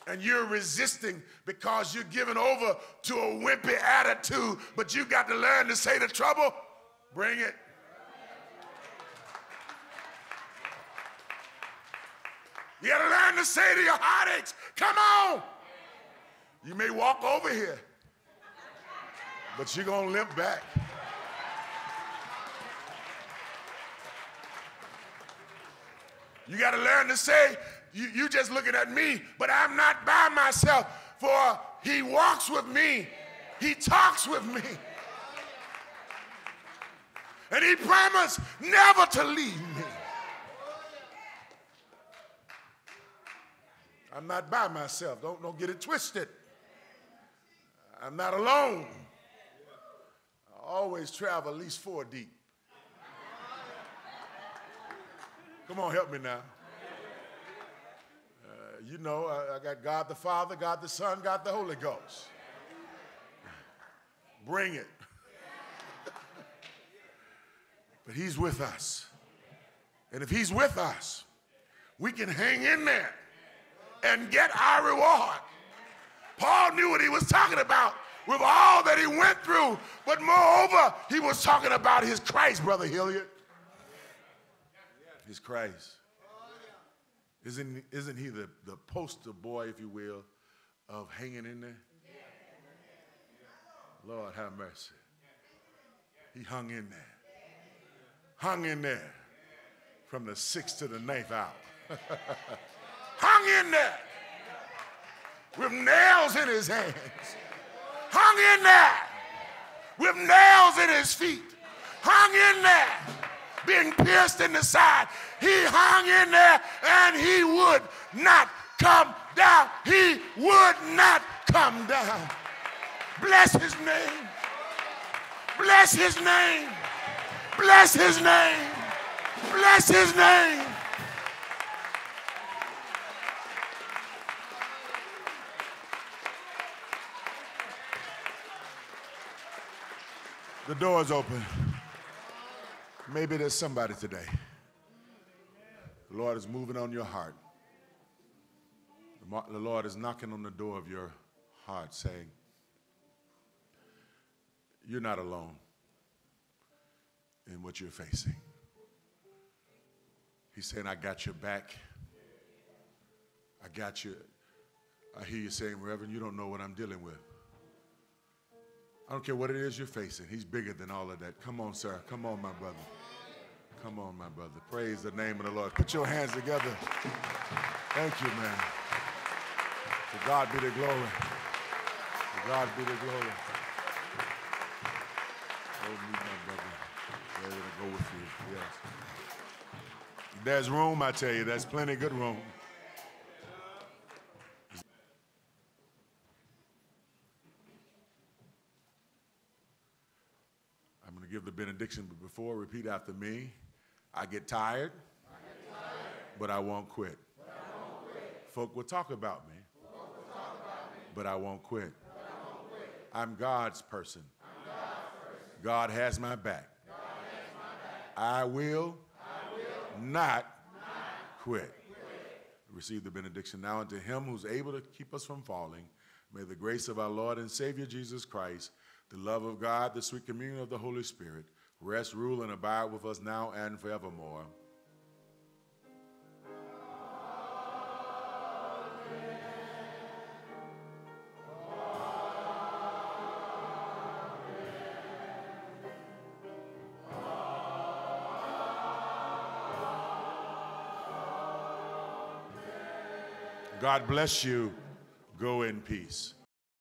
and you're resisting because you're giving over to a wimpy attitude, but you've got to learn to say the trouble, bring it. You got to learn to say to your heartaches, come on. You may walk over here, but you're going to limp back. You got to learn to say, you, you just looking at me, but I'm not by myself, for he walks with me. He talks with me. And he promised never to leave me. I'm not by myself. Don't, don't get it twisted. I'm not alone. I always travel at least four deep. Come on, help me now. Uh, you know, I, I got God the Father, God the Son, God the Holy Ghost. Bring it. [laughs] but He's with us. And if He's with us, we can hang in there and get our reward. Paul knew what he was talking about with all that he went through, but moreover, he was talking about his Christ, Brother Hilliard. His Christ. Isn't, isn't he the, the poster boy, if you will, of hanging in there? Lord have mercy. He hung in there. Hung in there from the sixth to the ninth hour. [laughs] hung in there with nails in his hands, hung in there with nails in his feet, hung in there being pierced in the side. He hung in there and he would not come down. He would not come down. Bless his name. Bless his name. Bless his name. Bless his name. The door is open. Maybe there's somebody today. The Lord is moving on your heart. The Lord is knocking on the door of your heart saying, You're not alone in what you're facing. He's saying, I got your back. I got you. I hear you saying, Reverend, you don't know what I'm dealing with. I don't care what it is you're facing. He's bigger than all of that. Come on, sir. Come on, my brother. Come on, my brother. Praise the name of the Lord. Put your hands together. Thank you, man. To God be the glory. To God be the glory. Oh, me, my brother. Ready to go with you. Yes. There's room, I tell you. There's plenty good room. give the benediction, but before, repeat after me. I get tired, I get tired but, I won't quit. I won't quit. Folk will talk about me, talk about me. but I won't quit. I'm God's person. God has my back. I will, not, quit. Receive the benediction now unto him who's able to keep us from falling. May the grace of our Lord and Savior Jesus Christ, the love of God, the sweet communion of the Holy Spirit, rest, rule, and abide with us now and forevermore. God bless you. Go in peace.